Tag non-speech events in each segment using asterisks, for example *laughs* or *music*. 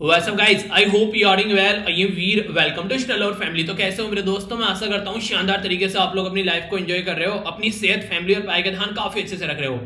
What's guys I hope you आरिंग doing well. We're welcome to stall और family तो कैसे हो मेरे दोस्तों? मैं आशा करता हूँ शानदार तरीके से आप लोग अपनी लाइफ को एंजॉय कर रहे हो, अपनी सेहत फैमिली और पाए का ध्यान काफ़ी अच्छे से रख रहे हो।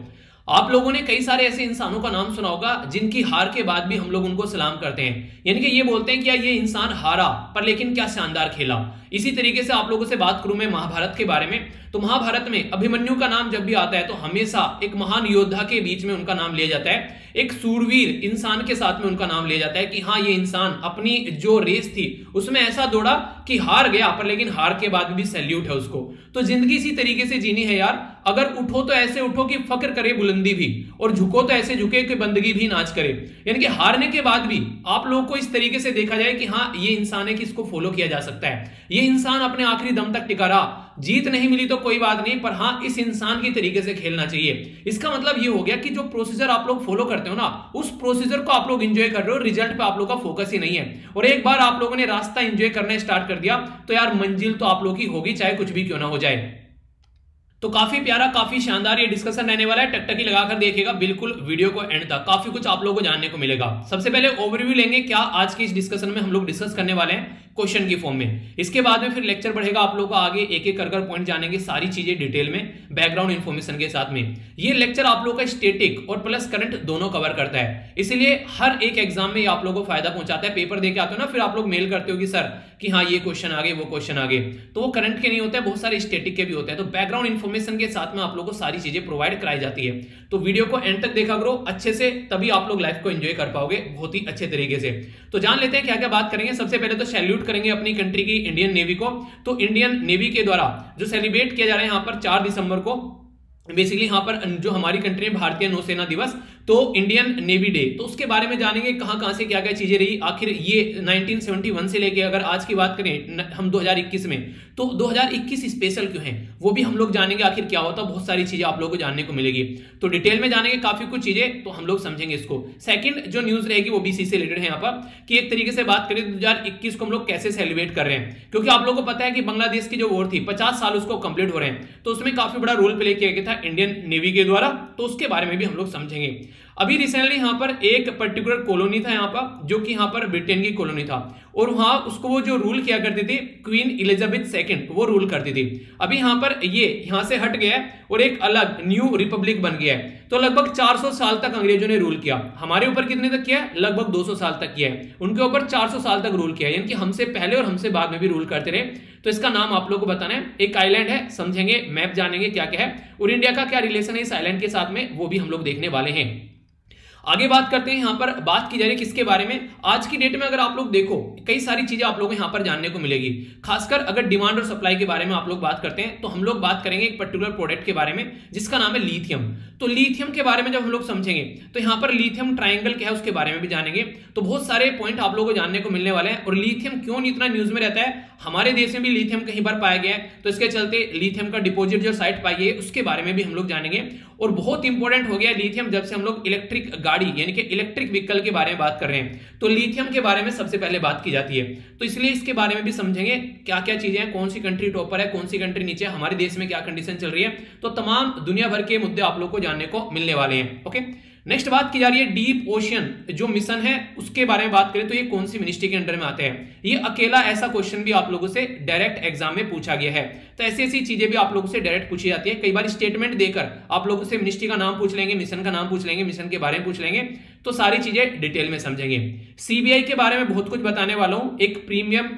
आप लोगों ने कई सारे ऐसे इंसानों का नाम सुना होगा, जिनकी हार के बाद भी हम लोग उनको सलाम करते हैं। यानी कि ये बोलते हैं कि यार ये इंसान हारा, पर लेकिन क्या शानदार खेला। इसी तरीके से आप लोगों से बात करूँ मैं महाभारत के बारे में। तो महाभारत में अभिमन्यु का नाम जब भी आता है तो हमेशा एक महान योद्धा के बीच में उनका नाम लिया जाता है। एक सूरवीर इंसान के साथ में उनका नाम लिया जाता है कि हाँ ये इंसान अपनी जो रेस थी, उसमें ऐसा दौड़ा कि हार गया, पर लेकिन हार के बाद भी सैल्यूट है उसको। तो ज़िंदगी इसी तरीके से जीनी है यार। अगर उठो तो ऐसे उठो कि फक्र करे बुलंदी भी, और झुको तो ऐसे झुके कि बंदगी भी नाच करे। यानी कि हारने के बाद भी आप लोगों को इस तरीके से देखा जाए कि हाँ ये इंसान है कि इसको फॉलो किया जा सकता है। ये इंसान अपने आखिरी दम तक टिका रहा। जीत नहीं मिली तो कोई बात नहीं, पर हाँ इस इंसान की तरीके से खेलना चाहिए। इसका मतलब ये हो गया कि जो प्रोसीजर आप लोग फॉलो करते हो ना, उस प्रोसीजर को आप लोग इंजॉय कर रहे हो रिज़ल्ट पे आप लोग का फोकस ही नहीं है। और एक बार आप लोगों ने रास्ता इंजॉय करना स्टार्ट कर दिया तो यार मंजिल तो आप लोग की होगी, चाहे कुछ भी क्यों ना हो जाए। तो काफ़ी प्यारा, काफ़ी शानदार ये डिस्कशन रहने वाला है। टकटकी लगाकर देखिएगा, बिल्कुल वीडियो को एंड तक। काफ़ी कुछ आप लोगों को जानने को मिलेगा। सबसे पहले ओवरव्यू लेंगे, क्या आज की इस डिस्कशन में हम लोग डिस्कस करने वाले हैं। क्वेश्चन की फॉर्म में। इसके बाद में फिर लेक्चर बढ़ेगा, आप लोगों को आगे एक एक कर पॉइंट जानेंगे सारी चीज़ें डिटेल में बैकग्राउंड इन्फॉर्मेशन के साथ में। ये लेक्चर आप लोग का स्टेटिक और प्लस करंट दोनों कवर करता है। इसलिए हर एक एग्ज़ाम में आप लोगों को फ़ायदा पहुंचाता है। पेपर देके आते हो ना, फिर आप लोग मेल करते हो कि, सर, कि हाँ ये क्वेश्चन आ गए, वो क्वेश्चन आ गए। तो वो करंट के नहीं होते बहुत सारे स्टेटिक के भी होते हैं। तो बैकग्राउंड इन्फॉर्मेशन के साथ में आप लोग को सारी चीज़ें प्रोवाइड कराई जाती है। तो वीडियो को एंड तक देखा करो, अच्छे से, तभी आप लोग लाइफ को एंजॉय कर पाओगे, बहुत ही अच्छे तरीके से। तो जान लेते हैं क्या क्या बात करेंगे। सबसे पहले तो सैल्यूट करेंगे अपनी कंट्री की इंडियन नेवी को। तो इंडियन नेवी के द्वारा जो सेलिब्रेट किया जा रहा है यहाँ पर चार दिसंबर को बेसिकली यहाँ पर जो हमारी कंट्री है, भारतीय नौसेना दिवस तो इंडियन नेवी डे तो उसके बारे में जानेंगे कहाँ कहाँ से क्या क्या चीज़ें रही। आखिर ये 1971 से लेके अगर आज की बात करें हम 2021 में तो 2021 स्पेशल क्यों है? वो भी हम लोग जानेंगे आखिर क्या होता, बहुत सारी चीज़ें आप लोगों को जानने को मिलेगी। तो डिटेल में जानेंगे काफ़ी कुछ चीज़ें तो हम लोग समझेंगे इसको। सेकंड जो न्यूज़ रहेगी वो बीसी से रिलेटेड है यहाँ पर, कि एक तरीके से बात करें, दो हज़ार इक्कीस को हम लोग कैसे सेलिब्रेट कर रहे हैं। क्योंकि आप लोगों को पता है कि बांग्लादेश की जो वॉर थी, पचास साल उसको कंप्लीट हो रहे हैं। तो उसमें काफ़ी बड़ा रोल प्ले किया गया था इंडियन नेवी के द्वारा तो उसके बारे में भी हम लोग समझेंगे। अभी रिसेंटली यहाँ पर एक पर्टिकुलर कॉलोनी था यहाँ पर, जो कि यहाँ पर ब्रिटेन की कॉलोनी था। और वहाँ उसको वो जो रूल किया करती थी क्वीन इलिजाबेथ सेकेंड वो रूल करती थी। अभी यहाँ पर ये, यहाँ से हट गया है और एक अलग न्यू रिपब्लिक बन गया है। तो लगभग 400 साल तक अंग्रेज़ों ने रूल किया। हमारे ऊपर कितने तक किया है? लगभग 200 साल तक किया है। उनके ऊपर 400 साल तक रूल किया है। यानी कि हमसे पहले और हमसे बाद में भी रूल करते रहे। तो इसका नाम आप लोग को बताना है। एक आइलैंड है, समझेंगे मैप जानेंगे क्या क्या है। और इंडिया का क्या रिलेशन है इस आइलैंड के साथ में, वो भी हम लोग देखने वाले हैं। आगे बात करते हैं, यहाँ पर बात की जा रही है किसके बारे में। आज की डेट में अगर आप लोग देखो, कई सारी चीज़ें आप लोगों को यहाँ पर जानने को मिलेगी। खासकर अगर डिमांड और सप्लाई के बारे में आप लोग बात करते हैं तो हम लोग बात करेंगे एक पर्टिकुलर प्रोडक्ट के बारे में, जिसका नाम है लिथियम तो लिथियम के बारे में जब हम लोग समझेंगे तो यहाँ पर लिथियम ट्राइंगल क्या है उसके बारे में भी जानेंगे। तो बहुत सारे पॉइंट आप लोगों को जानने को मिलने वाले हैं, और लिथियम क्यों इतना न्यूज़ में रहता है हमारे देश में भी लिथियम कहीं बार पाया गया है तो इसके चलते लिथियम का डिपोजिट जो साइट पाई है, उसके बारे में भी हम लोग जानेंगे। और बहुत इंपॉर्टेंट हो गया लिथियम जब से हम लोग इलेक्ट्रिक गाड़ी, यानी कि इलेक्ट्रिक व्हीकल के बारे में बात कर रहे हैं। तो लिथियम के बारे में सबसे पहले बात की जाती है। तो इसलिए इसके बारे में भी समझेंगे क्या क्या चीज़ें हैं, कौन सी कंट्री टॉपर है, कौन सी कंट्री नीचे हमारे देश में क्या कंडीशन चल रही है। तो तमाम दुनिया भर के मुद्दे आप लोग को जानने को मिलने वाले हैं ओके नेक्स्ट बात की जा रही है डीप ओशियन जो मिशन है, उसके बारे में बात करें तो ये कौन सी मिनिस्ट्री के अंडर में आते हैं? ये अकेला ऐसा क्वेश्चन भी आप लोगों से डायरेक्ट एग्ज़ाम में पूछा गया है। तो ऐसी ऐसी चीज़ें भी आप लोगों से डायरेक्ट पूछी जाती है। कई बार स्टेटमेंट देकर आप लोगों से मिनिस्ट्री का नाम पूछ लेंगे मिशन का नाम पूछ लेंगे मिशन के बारे में पूछ लेंगे तो सारी चीज़ें डिटेल में समझेंगे। सीबीआई के बारे में बहुत कुछ बताने वाला हूँ। एक प्रीमियम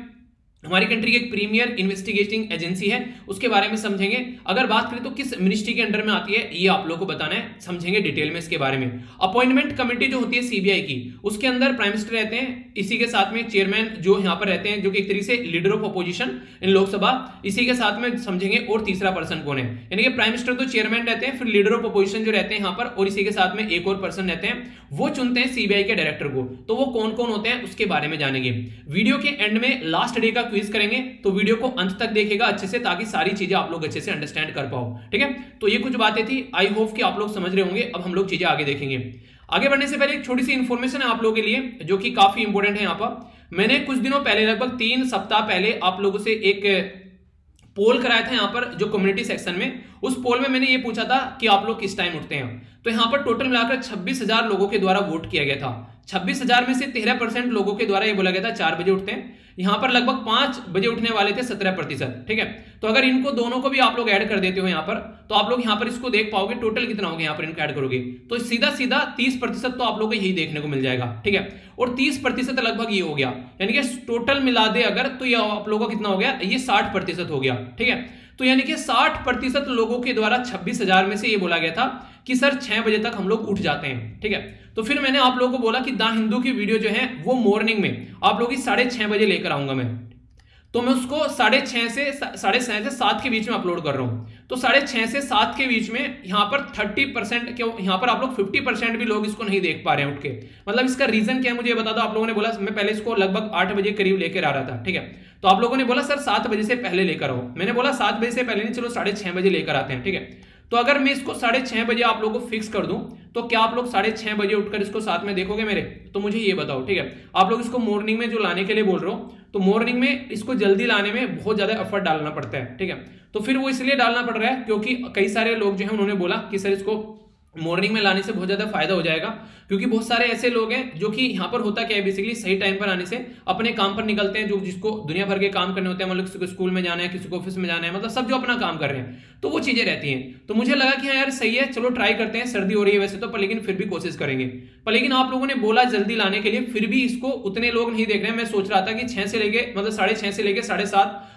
हमारी कंट्री की एक प्रीमियर इन्वेस्टिगेटिंग एजेंसी है, उसके बारे में समझेंगे। अगर बात करें तो किस मिनिस्ट्री के अंडर में आती है, ये आप लोग को बताना है, समझेंगे डिटेल में इसके बारे में। अपॉइंटमेंट कमेटी जो होती है सीबीआई की, उसके अंदर प्राइम मिनिस्टर रहते हैं, इसी के साथ में चेयरमैन जो यहाँ पर रहते हैं, जो कि एक तरीके से leader of opposition in Lok Sabha, इसी के साथ में समझेंगे और तीसरा पर्सन कौन है। यानी कि प्राइम मिनिस्टर तो चेयरमैन रहते हैं, फिर लीडर ऑफ़ अपोजिशन जो रहते हैं यहाँ पर, और इसी के साथ में एक और पर्सन रहते हैं, वो चुनते हैं सीबीआई के डायरेक्टर को। तो वो कौन कौन होते हैं, उसके बारे में जानेंगे। वीडियो के एंड में लास्ट डे का क्विज करेंगे तो वीडियो को अंत तक देखेगा अच्छे से, ताकि सारी चीज़ें आप लोग अच्छे से अंडरस्टैंड कर पाओ, ठीक है? तो ये कुछ बातें थी आई होप कि आप लोग समझ रहे होंगे, अब हम लोग चीज़ें आगे देखेंगे। आगे बढ़ने से पहले एक छोटी सी इंफॉर्मेशन है आप लोगों के लिए, जो कि काफ़ी इंपॉर्टेंट है यहाँ पर। मैंने कुछ दिनों पहले, लगभग तीन सप्ताह पहले, आप लोगों से एक पोल कराया था यहाँ पर, जो कम्युनिटी सेक्शन में। उस पोल में मैंने ये पूछा था कि आप लोग किस टाइम उठते हैं? तो यहाँ पर टोटल मिलाकर छब्बीस लोगों के द्वारा वोट किया गया था। छब्बीस हज़ार में से तेरह परसेंट लोगों के द्वारा ये बोला गया था, चार बजे उठते हैं। यहाँ पर लगभग पाँच बजे उठने वाले थे सत्रह प्रतिशत, ठीक है? तो अगर इनको दोनों को भी आप लोग ऐड कर देते हो यहाँ पर तो आप लोग यहाँ पर इसको देख पाओगे, टोटल कितना होगा यहाँ पर इनको ऐड करोगे। तो सीधा सीधा तीस प्रतिशत तो आप लोग को यही देखने को मिल जाएगा, ठीक है? और तीस प्रतिशत लगभग ये हो गया। यानी कि टोटल मिला दे अगर तो ये आप लोगों का कितना हो गया? ये साठ प्रतिशत हो गया, ठीक है? तो यानी कि साठ प्रतिशत लोगों के द्वारा छब्बीस हज़ार में से ये बोला गया था कि सर छह बजे तक हम लोग उठ जाते हैं, ठीक है? तो फिर मैंने आप लोगों को बोला कि द हिंदू की वीडियो जो है वो मॉर्निंग में, आप लोग साढ़े छह बजे लेकर आऊँगा मैं। तो मैं उसको साढ़े छह से साढ़े छह से सात के बीच में अपलोड कर रहा हूँ। तो साढ़े छह से सात के बीच में यहाँ पर थर्टी परसेंट यहाँ पर आप लोग फिफ्टी परसेंट भी लोग इसको नहीं देख पा रहे हैं उठ के। मतलब इसका रीजन क्या है मुझे बता दो, आप लोगों ने बोला, मैं पहले इसको लगभग आठ बजे करीब लेकर आ रहा था, ठीक है? तो आप लोगों ने बोला, सर, सात बजे से पहले लेकर आओ। मैंने बोला, सात बजे से पहले नहीं, चलो साढ़े बजे लेकर आते हैं, ठीक है? तो अगर मैं इसको साढ़े छह बजे आप लोगों को फिक्स कर दूँ तो क्या आप लोग साढ़े छह बजे उठकर इसको साथ में देखोगे मेरे? तो मुझे ये बताओ, ठीक है? आप लोग इसको मॉर्निंग में जो लाने के लिए बोल रहे हो तो मॉर्निंग में इसको जल्दी लाने में बहुत ज़्यादा एफर्ट डालना पड़ता है, ठीक है? तो फिर वो इसलिए डालना पड़ रहा है क्योंकि कई सारे लोग जो है, उन्होंने बोला कि, सर, इसको मॉर्निंग में लाने से बहुत ज़्यादा फ़ायदा हो जाएगा, क्योंकि बहुत सारे ऐसे लोग हैं जो कि यहाँ पर होता क्या है बेसिकली सही टाइम पर आने से अपने काम पर निकलते हैं, जो जिसको दुनिया भर के काम करने होते हैं मतलब किसी को स्कूल में जाना है, किसी को ऑफ़िस में जाना है मतलब सब जो अपना काम कर रहे हैं तो वो चीज़ें रहती हैं। तो मुझे लगा कि हाँ यार सही है, चलो ट्राई करते हैं, सर्दी हो रही है वैसे तो पर लेकिन फिर भी कोशिश करेंगे। पर लेकिन आप लोगों ने बोला जल्दी लाने के लिए, फिर भी इसको उतने लोग नहीं देख रहे हैं। मैं सोच रहा था कि छह से लेके मतलब साढ़े से लेके साढ़े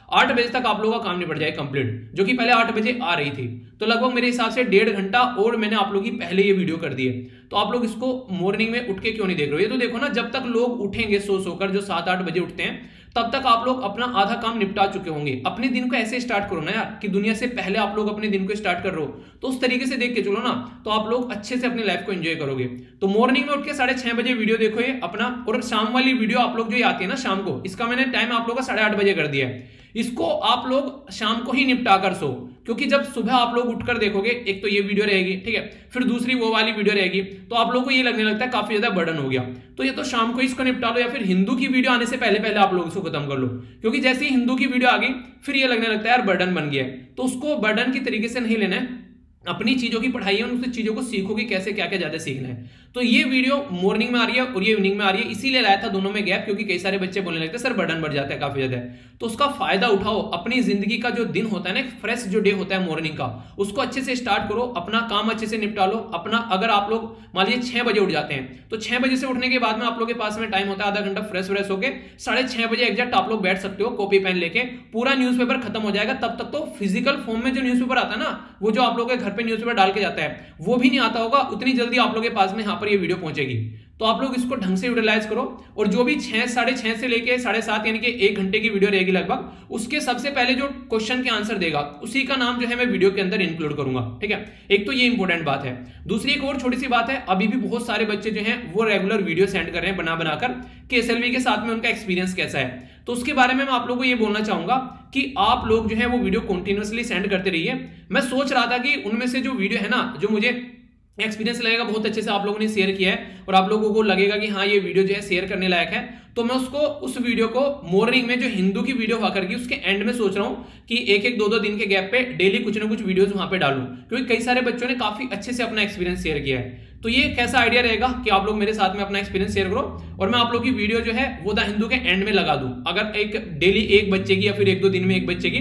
आठ बजे तक आप लोगों का काम निपट जाए कंप्लीट जो कि पहले आठ बजे आ रही थी। तो लगभग मेरे हिसाब से डेढ़ घंटा और मैंने आप लोगों की पहले ये वीडियो कर दी है। तो आप लोग इसको मॉर्निंग में उठ के क्यों नहीं देख रहे हो? ये तो देखो ना, जब तक लोग उठेंगे सो सोकर, जो सात आठ बजे उठते हैं, तब तक आप लोग अपना आधा काम निपटा चुके होंगे। अपने दिन को ऐसे स्टार्ट करो ना यार, कि दुनिया से पहले आप लोग अपने दिन को स्टार्ट कर रहे हो। तो उस तरीके से देख के चलो ना तो आप लोग अच्छे से अपनी लाइफ को एंजॉय करोगे। तो मॉर्निंग में उठ के साढ़े छह बजे वीडियो देखो ये अपना, और शाम वाली वीडियो आप लोग जो आती है ना शाम को, इसका मैंने टाइम आप लोग का साढ़े बजे कर दिया है। इसको आप लोग शाम को ही निपटा कर सो, क्योंकि जब सुबह आप लोग उठकर देखोगे, एक तो ये वीडियो रहेगी, ठीक है, फिर दूसरी वो वाली वीडियो रहेगी तो आप लोग को ये लगने लगता है काफ़ी ज़्यादा बर्डन हो गया। तो ये तो शाम को इसको निपटा लो या फिर हिंदू की वीडियो आने से पहले पहले आप लोग इसको खत्म कर लो, क्योंकि जैसे ही हिंदू की वीडियो आ गई, फिर ये लगने लगता है यार बर्डन बन गया तो उसको बर्डन की तरीके से नहीं लेना है, अपनी चीज़ों की पढ़ाई है उन चीज़ों को सीखोगे कैसे क्या क्या ज़्यादा सीखना है। तो ये वीडियो मॉर्निंग में आ रही है और ये इवनिंग में आ रही है, इसीलिए लाया था दोनों में गैप क्योंकि कई सारे बच्चे बोलने लगते हैं, सर बर्डन बढ़ जाता है, काफ़ी ज़्यादा तो उसका फ़ायदा उठाओ, अपनी ज़िंदगी का जो दिन होता है ना फ्रेश जो डे होता है मॉर्निंग का, उसको अच्छे से स्टार्ट करो, अपना काम अच्छे से निपटा लो अपना, अगर आप लोग, मान लीजिए छह बजे उठ जाते हैं तो छह बजे से उठने के बाद में आप लोग के पास में टाइम होता है, आधा घंटा फ्रेश व्रेश होकर साढ़े छह बजे एग्जैक्ट आप लोग बैठ सकते हो कॉपी पेन लेके, पूरा न्यूज़ खत्म हो जाएगा, तब तक तो फ़िज़िकल फॉर्म में जो न्यूज़ आता है ना, वो जो आप लोग के घर पे न्यूज़ डाल के जाता है, वो भी नहीं आता होगा, उतनी जल्दी आप लोग के पास में पर ये वीडियो पहुंचेगी। तो आप लोग इसको ढंग से यूटिलाइज करो और जो भी छह, साढ़े छह से लेके साढ़े सात यानी कि एक घंटे की वीडियो रहेगी लगभग, उसके सबसे पहले जो क्वेश्चन के आंसर देगा, उसी का नाम जो है मैं वीडियो के अंदर इंक्लूड करूँगा, ठीक है? एक तो ये इंपॉर्टेंट बात है। दूसरी एक और छोटी सी बात है, अभी भी बहुत सारे बच्चे जो है, वो रेगुलर वीडियो सेंड कर रहे हैं बना बनाकर कि एस के साथ में उनका एक्सपीरियंस कैसा है? तो उसके बारे में मैं आप लोगों को ये बोलना चाहूँगा कि आप लोग जो है, वो वीडियो कंटिन्यूसली सेंड करते रहिए। मैं सोच रहा था कि उनमें से जो वीडियो है ना, जो मुझे एक्सपीरियंस लगेगा, बहुत अच्छे से आप लोगों ने शेयर किया है और आप लोगों को लगेगा कि हाँ ये वीडियो जो है शेयर करने लायक है। तो मैं उसको, उस वीडियो को मॉर्निंग में जो हिंदू की वीडियो हुआ करके, उसके एंड में सोच रहा हूँ कि एक एक दो दो दिन के गैप पे डेली कुछ ना कुछ वीडियोस वहाँ पे डालूं। क्योंकि कई सारे बच्चों ने काफ़ी अच्छे से अपना एक्सपीरियंस शेयर किया है। तो ये कैसा आइडिया रहेगा कि आप लोग मेरे साथ में अपना एक्सपीरियंस शेयर करो और मैं आप लोग की वीडियो जो है, वो द हिंदू के एंड में लगा दूँ। अगर एक डेली एक बच्चे की या फिर एक दो दिन में एक बच्चे की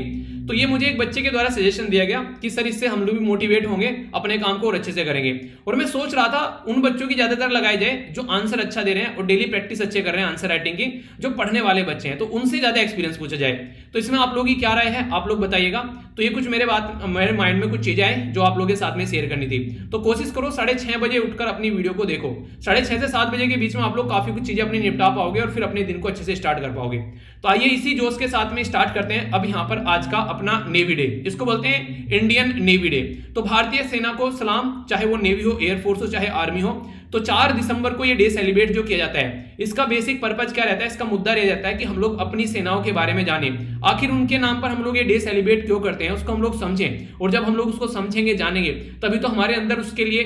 तो ये मुझे एक बच्चे के द्वारा सजेशन दिया गया कि सर, इससे हम लोग भी मोटिवेट होंगे, अपने काम को और अच्छे से करेंगे। और मैं सोच रहा था, उन बच्चों की ज़्यादातर लगाई जाए, जो आंसर अच्छा दे रहे हैं और डेली प्रैक्टिस अच्छे कर रहे हैं आंसर राइटिंग की, जो पढ़ने वाले बच्चे हैं। तो उनसे ज़्यादा एक्सपीरियंस पूछा जाए। तो इसमें आप लोगों की क्या राय है, आप लोग बताइएगा। तो ये कुछ मेरे बात, मेरे माइंड में कुछ चीज़ें आए, जो आप लोगों के साथ में शेयर करनी थी। तो कोशिश करो, साढ़े छह बजे उठकर अपनी वीडियो को देखो। साढ़े छह से सात बजे के बीच में आप लोग काफ़ी कुछ चीज़ें अपनी निपटा पाओगे और फिर अपने दिन को अच्छे से स्टार्ट कर पाओगे। तो आइए इसी जोश के साथ में स्टार्ट करते हैं। अब यहाँ पर आज का अपना नेवी डे इसको बोलते हैं इंडियन नेवी डे तो भारतीय सेना को सलाम, चाहे वो नेवी हो एयरफोर्स हो, चाहे आर्मी हो तो चार दिसंबर को ये डे सेलिब्रेट जो किया जाता है, इसका बेसिक पर्पज क्या रहता है? इसका मुद्दा रह जाता है कि हम लोग अपनी सेनाओं के बारे में जाने। आखिर उनके नाम पर हम लोग ये डे सेलिब्रेट क्यों करते हैं? उसको हम लोग समझें। और जब हम लोग उसको समझेंगे, जानेंगे, तभी तो हमारे अंदर उसके लिए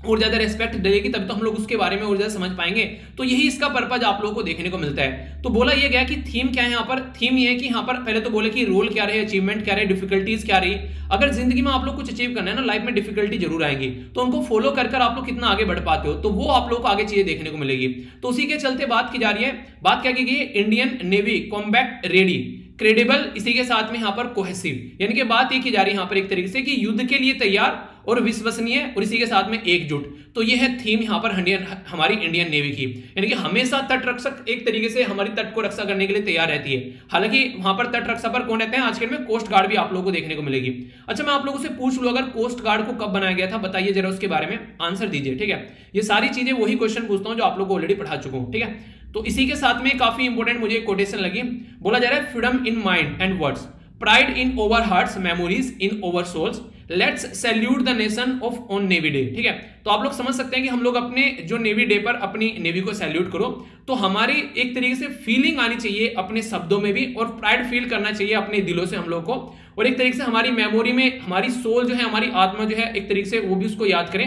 और ज़्यादा रेस्पेक्ट देगी, तभी तो हम लोग उसके बारे में और ज़्यादा समझ पाएँगे। तो यही इसका पर्पज आप लोगों को देखने को मिलता है। तो बोला यह गया कि थीम क्या है यहाँ पर? थीम यह है कि यहाँ पर पहले तो बोले कि रोल क्या रहे अचीवमेंट क्या रहे डिफिकल्टीज क्या रही। अगर ज़िंदगी में आप लोग कुछ अचीव करना है ना लाइफ में डिफिकल्टी ज़रूर आएँगी। तो उनको फॉलो कर कर आप लोग कितना आगे बढ़ पाते हो तो वो आप लोग को आगे चीज़ें देखने को मिलेगी। तो उसी के चलते बात की जा रही है। बात क्या की गई? Indian navy combat ready credible इसी के साथ में यहाँ पर कोहेसिव यानी कि बात ये की जा रही है यहाँ पर एक तरीके से कि युद्ध के लिए तैयार और विश्वसनीय और इसी के साथ में एकजुट। तो ये है थीम यहाँ पर इंडियन हमारी इंडियन नेवी की। यानी कि हमेशा तट रक्षक एक तरीके से हमारी तट को रक्षा करने के लिए तैयार रहती है। हालाँकि वहाँ पर तट रक्षा पर कौन रहते हैं? आजकल में कोस्ट गार्ड भी आप लोगों को देखने को मिलेगी। अच्छा मैं आप लोगों से पूछ लू, अगर कोस्ट गार्ड को कब बनाया गया था? बताइए जरा उसके बारे में। आंसर दीजिए, ठीक है? ये सारी चीज़ें वही क्वेश्चन पूछता हूँ जो आप लोग ऑलरेडी पढ़ा चुका हूँ, ठीक है? तो इसी के साथ में काफ़ी इंपोर्टेंट मुझे कोटेशन लगी। बोला जा रहा है freedom in mind and words pride in our hearts memories in our souls let's salute the nation of on navy day ठीक है? तो आप लोग समझ सकते हैं कि हम लोग अपने जो नेवी डे पर अपनी नेवी को सैल्यूट करो तो हमारी एक तरीके से फीलिंग आनी चाहिए अपने शब्दों में भी और प्राइड फील करना चाहिए अपने दिलों से हम लोग को। और एक तरीके से हमारी मेमोरी में हमारी सोल जो है, हमारी आत्मा जो है, एक तरीके से वो भी उसको याद करें।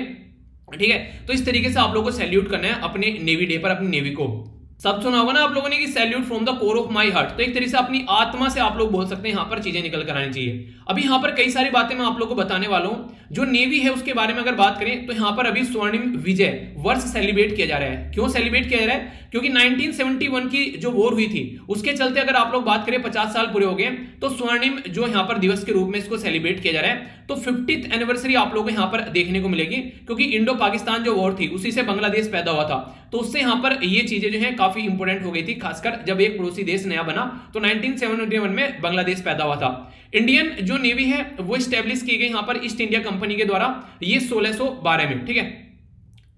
ठीक है? तो इस तरीके से आप लोग को सैल्यूट करना है अपने नेवी डे पर, अपनी नेवी को। सब सुना होगा ना आप लोगों ने कि salute from the core of my heart तो एक तरीके से अपनी आत्मा से आप लोग बोल सकते हैं, यहाँ पर चीज़ें निकल कर आनी चाहिए। अभी यहाँ पर कई सारी बातें मैं आप लोग को बताने वाला हूँ। जो नेवी है, उसके बारे में अगर बात करें तो यहाँ पर अभी स्वर्णिम विजय वर्ष सेलिब्रेट किया जा रहा है। क्यों सेलिब्रेट किया जा रहा है? क्योंकि 1971 की जो वॉर हुई थी, उसके चलते अगर आप लोग बात करें 50 साल पूरे हो गए तो स्वर्णिम जो यहाँ पर दिवस के रूप में इसको सेलिब्रेट किया जा रहा है। तो फिफ्टी एनिवर्सरी आप लोगों को यहाँ पर देखने को मिलेगी, क्योंकि इंडो पाकिस्तान जो वॉर थी, उसी से बांग्लादेश पैदा हुआ था। तो उससे यहाँ पर ये चीज़ें जो है काफ़ी इंपोर्टेंट हो गई थी, खासकर जब एक पड़ोसी देश नया बना तो नाइनटीन में बांग्लादेश पैदा हुआ था। इंडियन जो नेवी है, वो स्टेब्लिश की गई यहाँ पर ईस्ट इंडिया कंपनी के द्वारा ये 1612 में, ठीक है?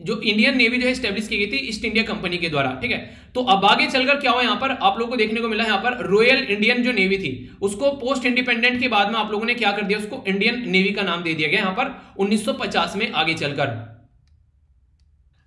जो इंडियन नेवी जो है स्टेब्लिश की गई थी ईस्ट इंडिया कंपनी के द्वारा, ठीक है? तो अब आगे चलकर क्या हुआ यहाँ पर? आप लोगों को देखने को मिला यहाँ पर रॉयल इंडियन जो नेवी थी, उसको पोस्ट इंडिपेंडेंट के बाद में आप लोगों ने क्या कर दिया? उसको इंडियन नेवी का नाम दे दिया गया यहाँ पर 1950 में आगे चलकर।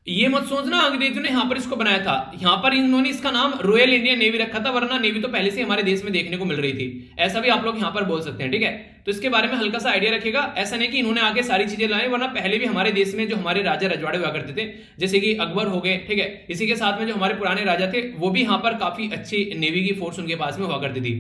ये मत सोचना, अंग्रेज़ों ने यहाँ पर इसको बनाया था। यहाँ पर इन्होंने इसका नाम रॉयल इंडियन नेवी रखा था, वरना नेवी तो पहले से हमारे देश में देखने को मिल रही थी। ऐसा भी आप लोग यहाँ पर बोल सकते हैं, ठीक है? तो इसके बारे में हल्का सा आइडिया रखेगा ऐसा नहीं कि इन्होंने आगे सारी चीज़ें लाई, वरना पहले भी हमारे देश में जो हमारे राजा रजवाड़े हुआ करते थे, जैसे कि अकबर हो गए, ठीक है? इसी के साथ में जो हमारे पुराने राजा थे, वो भी यहाँ पर काफ़ी अच्छी नेवी की फोर्स उनके पास में हुआ करती थी।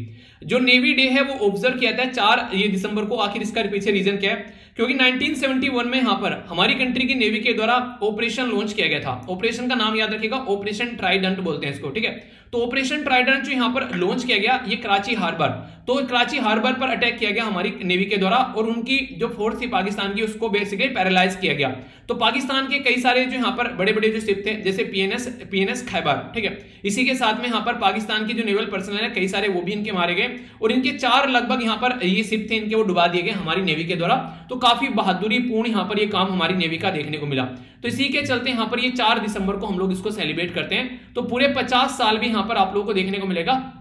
जो नेवी डे है, वो ऑब्ज़र्व किया था, चार ये दिसंबर को, आखिर इसका पीछे रीजन क्या है? क्योंकि 1971 में यहाँ पर हमारी कंट्री की नेवी के द्वारा ऑपरेशन लॉन्च किया गया था। ऑपरेशन का नाम याद रखिएगा, ऑपरेशन ट्राइडेंट बोलते हैं इसको, ठीक है? तो ऑपरेशन ट्राइडेंट जो यहाँ पर लॉन्च किया गया, ये कराची हार्बर तो कराची हार्बर पर अटैक किया गया हमारी नेवी के द्वारा और उनकी जो फोर्स थी पाकिस्तान की, उसको बेसिकली पैरालाइज किया गया। तो पाकिस्तान के कई सारे जो यहाँ पर बड़े बड़े जो शिप थे, जैसे पीएनएस पीएनएस खैबर ठीक है? इसी के साथ में यहाँ पर पाकिस्तान के जो नेवल पर्सनल है, कई सारे वो भी इनके मारे गए और इनके चार लगभग यहाँ पर ये शिप थे, इनके वो डुबा दिए गए हमारी नेवी के द्वारा। तो काफ़ी बहादुरी पूर्ण यहाँ पर ये काम हमारी नेवी का देखने को मिला। तो इसी के चलते यहाँ पर ये चार दिसंबर को हम लोग इसको सेलिब्रेट करते हैं। तो पूरे पचास साल भी यहाँ पर आप लोगों को देखने को मिलेगा।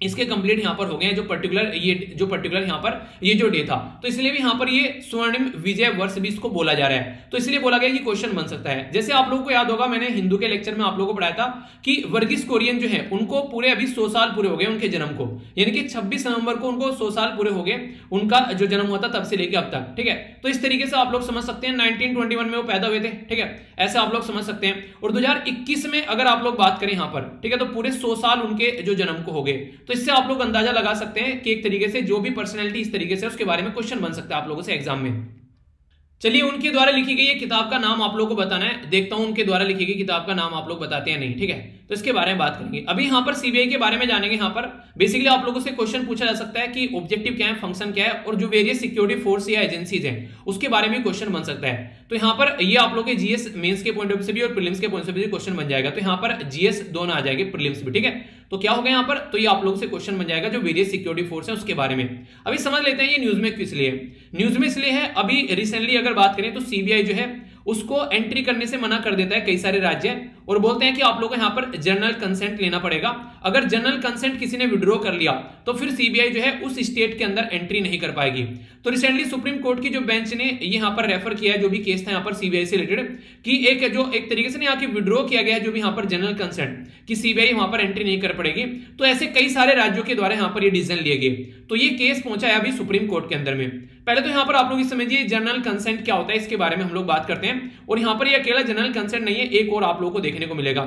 इसके कंप्लीट यहाँ पर हो गए हैं जो पर्टिकुलर ये, जो पर्टिकुलर यहाँ पर ये जो डे था। तो इसलिए भी यहाँ पर ये स्वर्णिम विजय वर्ष भी इसको बोला जा रहा है। तो इसलिए बोला गया कि क्वेश्चन बन सकता है। जैसे आप लोगों को याद होगा, मैंने हिंदू के लेक्चर में आप लोगों को पढ़ाया था कि वर्गीस कोरियन जो है, उनको पूरे अभी सौ साल पूरे हो गए उनके जन्म को। यानी कि छब्बीस नवंबर को उनको सौ साल पूरे हो गए उनका जो जन्म हुआ था तब से लेकर अब तक, ठीक है? तो इस तरीके से आप लोग समझ सकते हैं, नाइनटीन में वो पैदा हुए थे, ठीक है? ऐसे आप लोग समझ सकते हैं। और दो हज़ार इक्कीस में अगर आप लोग बात करें यहाँ पर, ठीक है? तो पूरे सौ साल उनके जो जन्म को हो गए। तो इससे आप लोग अंदाज़ा लगा सकते हैं कि एक तरीके से जो भी पर्सनैलिटी इस तरीके से उसके बारे में क्वेश्चन बन सकता है आप लोगों से एग्ज़ाम में। चलिए, उनके द्वारा लिखी गई किताब का नाम आप लोगों को बताना है। देखता हूँ उनके द्वारा लिखी गई किताब का नाम आप लोग बताते हैं नहीं, ठीक है? तो इसके बारे में बात करेंगे। अभी यहाँ पर सीबीआई के बारे में जानेंगे, यहाँ पर बेसिकली आप लोगों से क्वेश्चन पूछा जा सकता है कि ऑब्जेक्टिव क्या है फ़ंक्शन क्या है और जो various security force or agencies हैं, उसके बारे में क्वेश्चन बन सकता है। तो यहाँ पर ये आप लोग के जीएस मेंस के पॉइंट ऑफ़ से भी और प्रीलिम्स के पॉइंट ऑफ़ से क्वेश्चन बन जाएगा। तो यहाँ पर जीएस दोनों आ जाएँगे प्रीलिम्स भी ठीक है? तो क्या होगा यहाँ पर? तो ये आप लोगों से क्वेश्चन बन जाएगा जो वेरियस सिक्योरिटी फोर्स है उसके बारे में। अभी समझ लेते हैं ये न्यूज़ में किस लिए। न्यूज़ में इसलिए है, अभी रिसेंटली अगर बात करें तो सीबीआई जो है, उसको एंट्री करने से मना कर देता है कई सारे राज्य। और बोलते हैं कि आप लोगों को यहाँ पर जनरल कंसेंट लेना पड़ेगा। अगर जनरल कंसेंट किसी ने विड्रॉ कर लिया तो फिर सीबीआई जो है उस स्टेट के अंदर एंट्री नहीं कर पाएगी। तो रिसेंटली सुप्रीम कोर्ट की जो बेंच ने यहाँ पर रेफर किया है, जो भी केस था यहाँ पर सीबीआई से रिलेटेड कि एक जो, एक तरीके से यहाँ की विड्रॉ किया गया है, जो भी यहाँ पर जनरल कंसेंट कि सीबीआई वहाँ पर एंट्री नहीं कर पड़ेगी। तो ऐसे कई सारे राज्यों के द्वारा यहाँ पर ये डिसीज़न लिए गए। तो ये केस पहुँचा है अभी सुप्रीम कोर्ट के अंदर में। पहले तो यहाँ पर आप लोग समझिए जनरल कंसेंट क्या होता है, इसके बारे में हम लोग बात करते हैं। और यहाँ पर ये अकेला जनरल कंसेंट नहीं है, एक और आप लोगों को देखने को मिलेगा।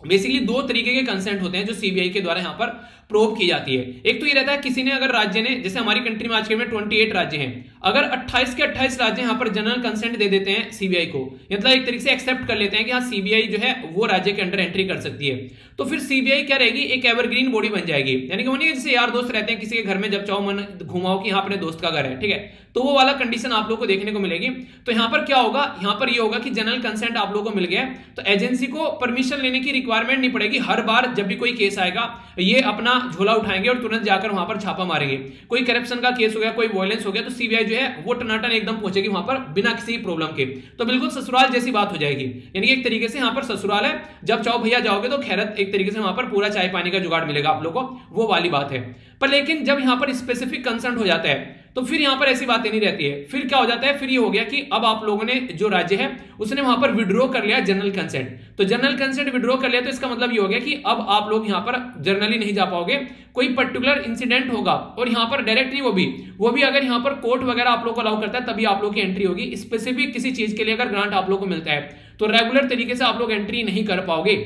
बेसिकली दो तरीके के कंसेंट होते हैं जो सीबीआई के द्वारा यहाँ पर प्रोव की जाती है। एक तो ये रहता है, किसी ने अगर राज्य ने, जैसे हमारी कंट्री में आज के में 28 राज्य हैं अगर 28 के 28 राज्य यहाँ पर जनरल कंसेंट दे देते हैं सीबीआई को मतलब एक तरीके से एक्सेप्ट कर लेते हैं कि हाँ सीबीआई जो है, वो राज्य के अंडर एंट्री कर सकती है। तो फिर सीबीआई क्या रहेगी? एक एवरग्रीन बॉडी बन जाएगी। यानी कि नहीं जैसे यार दोस्त रहते हैं, किसी के घर में जब चाहो मन घुमाओ कि यहाँ अपने दोस्त का घर है, ठीक है? तो वो वाला कंडीशन आप लोग को देखने को मिलेगी। तो यहाँ पर क्या होगा? यहाँ पर ये होगा कि जनरल कंसेंट आप लोग को मिल गया तो एजेंसी को परमिशन लेने की रिक्वायरमेंट नहीं पड़ेगी। हर बार जब भी कोई केस आएगा, ये अपना झोला उठाएँगे और तुरंत जाकर वहाँ पर छापा मारेंगे। कोई करप्शन का केस हो गया, कोई वायलेंस हो गया तो सीबीआई जो है, वो टनाटन एकदम पहुंचेगी वहाँ पर बिना किसी प्रॉब्लम के। तो बिल्कुल ससुराल जैसी बात हो जाएगी। यानी एक तरीके से यहाँ पर ससुराल है। जब चाहो भैया जाओगे तो खैरत एक तरीके से वहाँ पर पूरा चाय पानी का जुगाड़ मिलेगा आप लोग को। वो वाली बात है। पर लेकिन जब यहाँ पर स्पेसिफिक कंसर्न हो जाता है तो फिर यहाँ पर ऐसी बातें नहीं रहती है। फिर क्या हो जाता है? फिर ये हो गया कि अब आप लोगों ने जो राज्य है, उसने वहाँ पर विड्रॉ कर लिया जनरल कंसेंट तो जनरल कंसेंट विड्रॉ कर लिया तो इसका मतलब ये हो गया कि अब आप लोग यहाँ पर जर्नली नहीं जा पाओगे। कोई पर्टिकुलर इंसिडेंट होगा, और यहाँ पर डायरेक्ट नहीं, वो भी। वो भी अगर यहाँ पर कोर्ट वगैरह आप लोग को अलाउ करता है, तभी आप लोग की एंट्री होगी। स्पेसिफिक किसी चीज़ के लिए अगर ग्रांट आप लोग को मिलता है तो रेगुलर तरीके से आप लोग एंट्री नहीं कर पाओगे।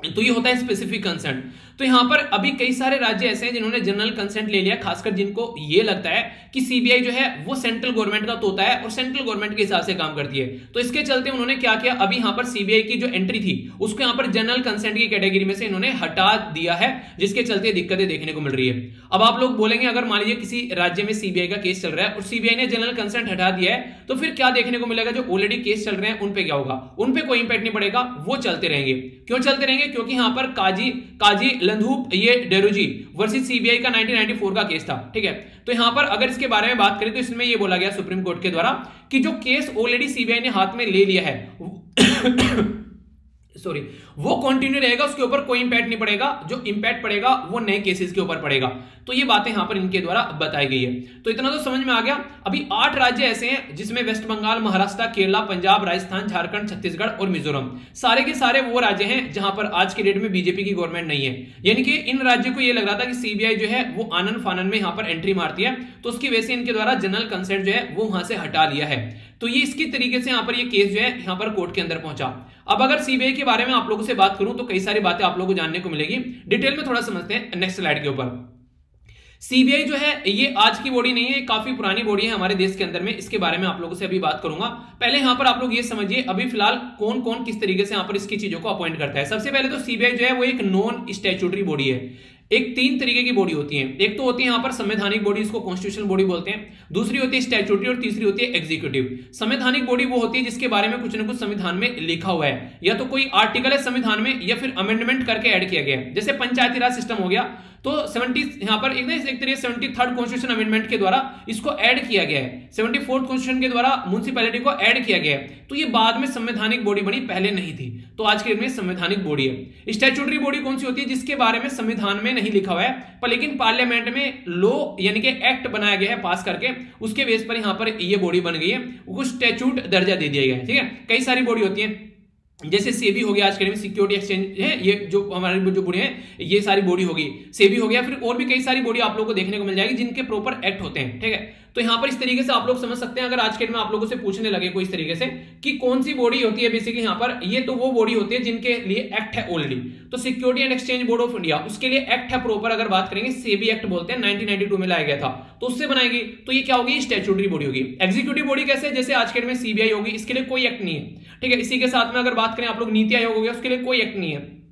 तो ये होता है स्पेसिफिक कंसेंट तो यहाँ पर अभी कई सारे राज्य ऐसे हैं जिन्होंने जनरल कंसेंट ले लिया, खासकर जिनको ये लगता है कि सीबीआई जो है, वो सेंट्रल गवर्नमेंट का तोता है और सेंट्रल गवर्नमेंट के हिसाब से काम करती है। तो इसके चलते उन्होंने क्या किया? अभी यहाँ पर सीबीआई की जो एंट्री थी, उसको यहाँ पर जनरल कंसेंट की कैटेगरी में से इन्होंने हटा दिया है, जिसके चलते दिक्कतें देखने को मिल रही है। अब आप लोग बोलेंगे, अगर मान लीजिए किसी राज्य में सीबीआई का केस चल रहा है और सीबीआई ने जनरल कंसेंट हटा दिया है तो फिर क्या देखने को मिलेगा? जो ऑलरेडी केस चल रहे हैं, उन पर क्या होगा? उन पर कोई इंपैक्ट नहीं पड़ेगा, वो चलते रहेंगे। क्यों चलते रहेंगे? क्योंकि यहाँ पर काजी काजी लंधूप, ये डेरोजी वर्सेस सीबीआई का 1994 का केस था, ठीक है? तो यहाँ पर अगर इसके बारे में बात करें तो इसमें ये बोला गया सुप्रीम कोर्ट के द्वारा कि जो केस ऑलरेडी सीबीआई ने हाथ में ले लिया है सॉरी वो *coughs* कंटिन्यू रहेगा, उसके ऊपर कोई इंपैक्ट नहीं पड़ेगा, जो इंपैक्ट पड़ेगा, वो नए केसेस के ऊपर पड़ेगा। तो ये बातें यहाँ पर इनके द्वारा बताई गई है। तो इतना तो समझ में आ गया। अभी आठ राज्य ऐसे हैं जिसमें वेस्ट बंगाल, महाराष्ट्र, केरला, पंजाब, राजस्थान, झारखंड, छत्तीसगढ़ और मिजोरम। सारे के सारे वो राज्य हैं जहाँ पर आज के डेट में बीजेपी की गवर्नमेंट नहीं है। यानी कि इन राज्यों को यह लग रहा था कि सीबीआई जो है वो आनंद फानन में यहाँ पर एंट्री मारती है। तो उसकी वजह से इनके द्वारा जनरल कंसेंट जो है वो वहाँ से हटा लिया है। तो ये इसकी तरीके से यहाँ पर ये केस जो है यहाँ पर कोर्ट के अंदर पहुँचा। अब अगर सीबीआई के बारे में आप लोगों से बात करूँ तो कई सारी बातें आप लोगों को जानने को मिलेगी। डिटेल में थोड़ा समझते हैं नेक्स्ट स्लाइड के ऊपर। सीबीआई जो है, ये आज की बॉडी नहीं है काफ़ी पुरानी बॉडी है हमारे देश के अंदर में। इसके बारे में आप लोगों से अभी बात करूँगा। पहले यहाँ पर आप लोग ये समझिए, अभी फ़िलहाल कौन कौन किस तरीके से यहाँ पर इसकी चीज़ों को अपॉइंट करता है। सबसे पहले तो सीबीआई जो है, वो एक नॉन स्टेचुटरी बॉडी है। एक तीन तरीके की बॉडी होती है। एक तो होती है यहाँ पर संवैधानिक बॉडी इसको कॉन्स्टिट्यूशनल बॉडी बोलते हैं। दूसरी होती है स्टैट्यूटरी और तीसरी होती है एग्जीक्यूटिव संवैधानिक बॉडी वो होती है जिसके बारे में कुछ ना कुछ संविधान में लिखा हुआ है। या तो कोई आर्टिकल है संविधान में, या फिर अमेंडमेंट करके ऐड किया गया है। जैसे पंचायती राज सिस्टम हो गया। तो 70 यहाँ पर एक एक तरीके सेवेंटी थर्ड कॉन्स्टिट्यूशन अमेंडमेंट के द्वारा इसको ऐड किया गया है। सेवेंटी फोर्थ कॉन्स्टिट्यूशन के द्वारा म्यूनसिपैलिटी को ऐड किया गया है। तो ये बाद में संवैधानिक बॉडी बनी, पहले नहीं थी। तो आज के में संवैधानिक बॉडी है। स्टैचुटरी बॉडी कौन सी होती है, जिसके बारे में संविधान में नहीं लिखा हुआ है, पर लेकिन पार्लियामेंट में लॉ यानी कि एक्ट बनाया गया है पास करके, उसके बेस पर यहाँ पर ये बॉडी बन गई है। वो स्टैचूट दर्जा दे दिया गया है, ठीक है? कई सारी बॉडी होती है। जैसे सेबी हो गया, आज के सिक्योरिटी एक्सचेंज है, ये जो हमारे जो बुढ़े हैं, ये सारी बॉडी होगी। सेबी हो गया, फिर और भी कई सारी बॉडी आप लोगों को देखने को मिल जाएगी जिनके प्रॉपर एक्ट होते हैं, ठीक है? तो यहाँ पर इस तरीके से आप लोग समझ सकते हैं, अगर आज के डेट में आप लोगों से पूछने लगे कोई इस तरीके से, कि कौन सी बॉडी होती है बेसिकली यहाँ पर? ये तो वो बॉडी होती है जिनके लिए एक्ट है ऑलरेडी तो security and exchange board of India उसके लिए एक्ट है प्रॉपर अगर बात करेंगे सेबी एक्ट बोलते हैं 1992 में लाया गया था. तो उससे बनाएगी तो ये क्या होगी? स्टेचुटरी बॉडी होगी. एग्जीक्यूटिव बॉडी कैसे? जैसे आज के डेट में सीबीआई होगी, इसके लिए कोई एक्ट नहीं है. ठीक है, इसी के साथ में अगर बात करें, आप लोग नीति आयोग हो गया, उसके लिए कोई एक्ट नहीं है.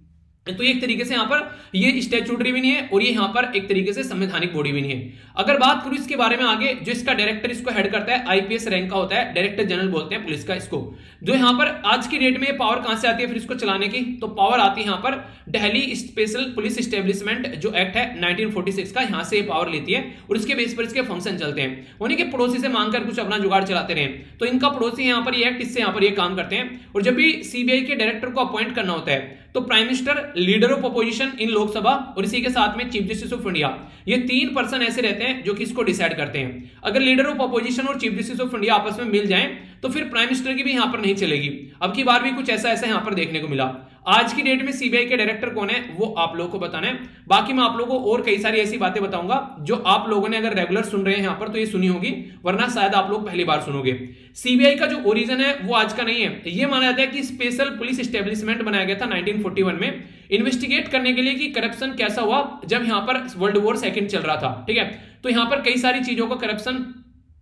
तो एक तरीके से यहाँ पर, ये स्टेचुटरी भी नहीं है और ये यहाँ पर एक तरीके से संवैधानिक बॉडी भी नहीं है। अगर बात करूँ इसके बारे में आगे, जो इसका डायरेक्टर इसको हेड करता है आईपीएस रैंक का होता है डायरेक्टर जनरल बोलते हैं पुलिस का इसको। जो यहाँ पर आज की डेट में पावर कहाँ से आती है फिर इसको चलाने की? तो पावर आती है यहाँ पर दिल्ली स्पेशल पुलिस स्टेब्लिशमेंट जो एक्ट है 1946 का, यहाँ से पावर लेती है और इसके बेस पर इसके फ़ंक्शन चलते हैं। उन्हीं के पड़ोसी से मांगकर कुछ अपना जुगाड़ चलाते रहे। तो इनका पड़ोसी यहाँ पर एक्ट इससे यहाँ पर ये काम करते हैं। और जब भी सीबीआई के डायरेक्टर को अपॉइंट करना होता है तो prime minister leader of opposition in Lok Sabha और इसी के साथ में चीफ जस्टिस ऑफ़ इंडिया ये तीन पर्सन ऐसे रहते हैं जो कि इसको डिसाइड करते हैं। अगर लीडर ऑफ़ अपोजिशन और चीफ जस्टिस ऑफ़ इंडिया आपस में मिल जाएँ तो फिर प्राइम मिनिस्टर की भी यहाँ पर नहीं चलेगी। अब की बार भी कुछ ऐसा ऐसा यहाँ पर देखने को मिला। आज की डेट में सीबीआई के डायरेक्टर कौन है, वो आप लोगों को बताना है। बाकी मैं आप लोगों को और कई सारी ऐसी बातें बताऊँगा, जो आप लोगों ने अगर रेगुलर सुन रहे हैं यहाँ पर तो ये सुनी होगी, वरना शायद आप लोग पहली बार सुनोगे। सीबीआई का जो ओरिजन है, वो आज का नहीं है। ये माना जाता है कि स्पेशल पुलिस स्टेब्लिशमेंट बनाया गया था 1941 में। इन्वेस्टिगेट करने के लिए कि करप्शन कैसा हुआ, जब यहाँ पर वर्ल्ड वॉर सेकंड चल रहा था, ठीक है? तो यहाँ पर कई सारी चीज़ों का करप्शन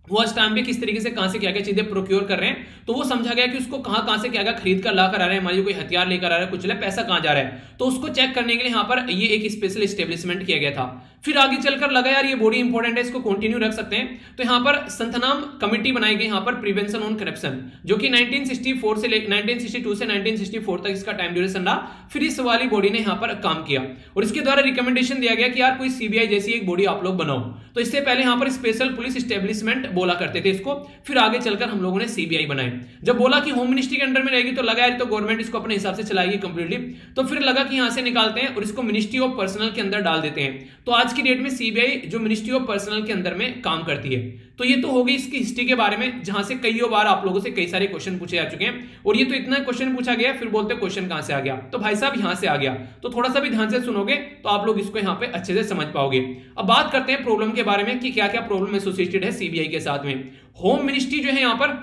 वो उस टाइम पे किस तरीके से कहाँ से क्या क्या चीज़ें प्रोक्योर कर रहे हैं तो वो समझा गया कि उसको कहाँ कहाँ से क्या क्या खरीद कर ला कर आ रहे हैं। हमारी कोई हथियार लेकर आ रहा है, कुछ ले, पैसा कहाँ जा रहा है? तो उसको चेक करने के लिए यहाँ पर ये एक स्पेशल स्टेब्लिशमेंट किया गया था। फिर आगे चलकर लगा यार ये बॉडी इंपॉर्टेंट है, इसको कंटिन्यू रख सकते हैं। तो यहाँ पर संथनाम कमिटी बनाई गई, यहाँ पर प्रिवेंशन ऑन करप्शन जो कि 1964 से 1962 से 1964 तक इसका टाइम ड्यूरेशन रहा। फिर इस वाली बॉडी ने यहाँ पर काम किया। और इसके द्वारा रिकमेंडेशन दिया गया कि यार कोई सीबीआई जैसी एक बॉडी आप लोग बनाओ। तो इससे पहले यहाँ पर स्पेशल पुलिस स्टेब्लिशमेंट बोला करते थे इसको। फिर आगे चलकर हम लोगों ने सीबीआई बनाई जब बोला कि होम मिनिस्ट्री के अंडर में रहेगी तो लगा यार तो गवर्नमेंट इसको अपने हिसाब से चलाएगी कंप्लीटली तो फिर लगा कि यहाँ से निकालते हैं और इसको मिनिस्ट्री ऑफ़ पर्सनल के अंदर डाल देते हैं। तो आज की डेट में सीबीआई जो मिनिस्ट्री ऑफ़ पर्सनल के अंदर में काम करती है। तो ये तो हो गई इसकी हिस्ट्री के बारे में, जहाँ से कई बार आप लोगों से कई सारे क्वेश्चन पूछे जा चुके हैं। और ये तो इतना क्वेश्चन पूछा गया, फिर बोलते क्वेश्चन कहाँ से आ गया? तो भाई साहब यहाँ से आ गया। तो थोड़ा सा भी ध्यान से सुनोगे तो आप लोग इसको यहाँ पे अच्छे से समझ पाओगे। अब बात करते हैं प्रॉब्लम के बारे में कि क्या क्या प्रॉब्लम एसोसिएटेड है सीबीआई के साथ में। होम मिनिस्ट्री जो है यहाँ पर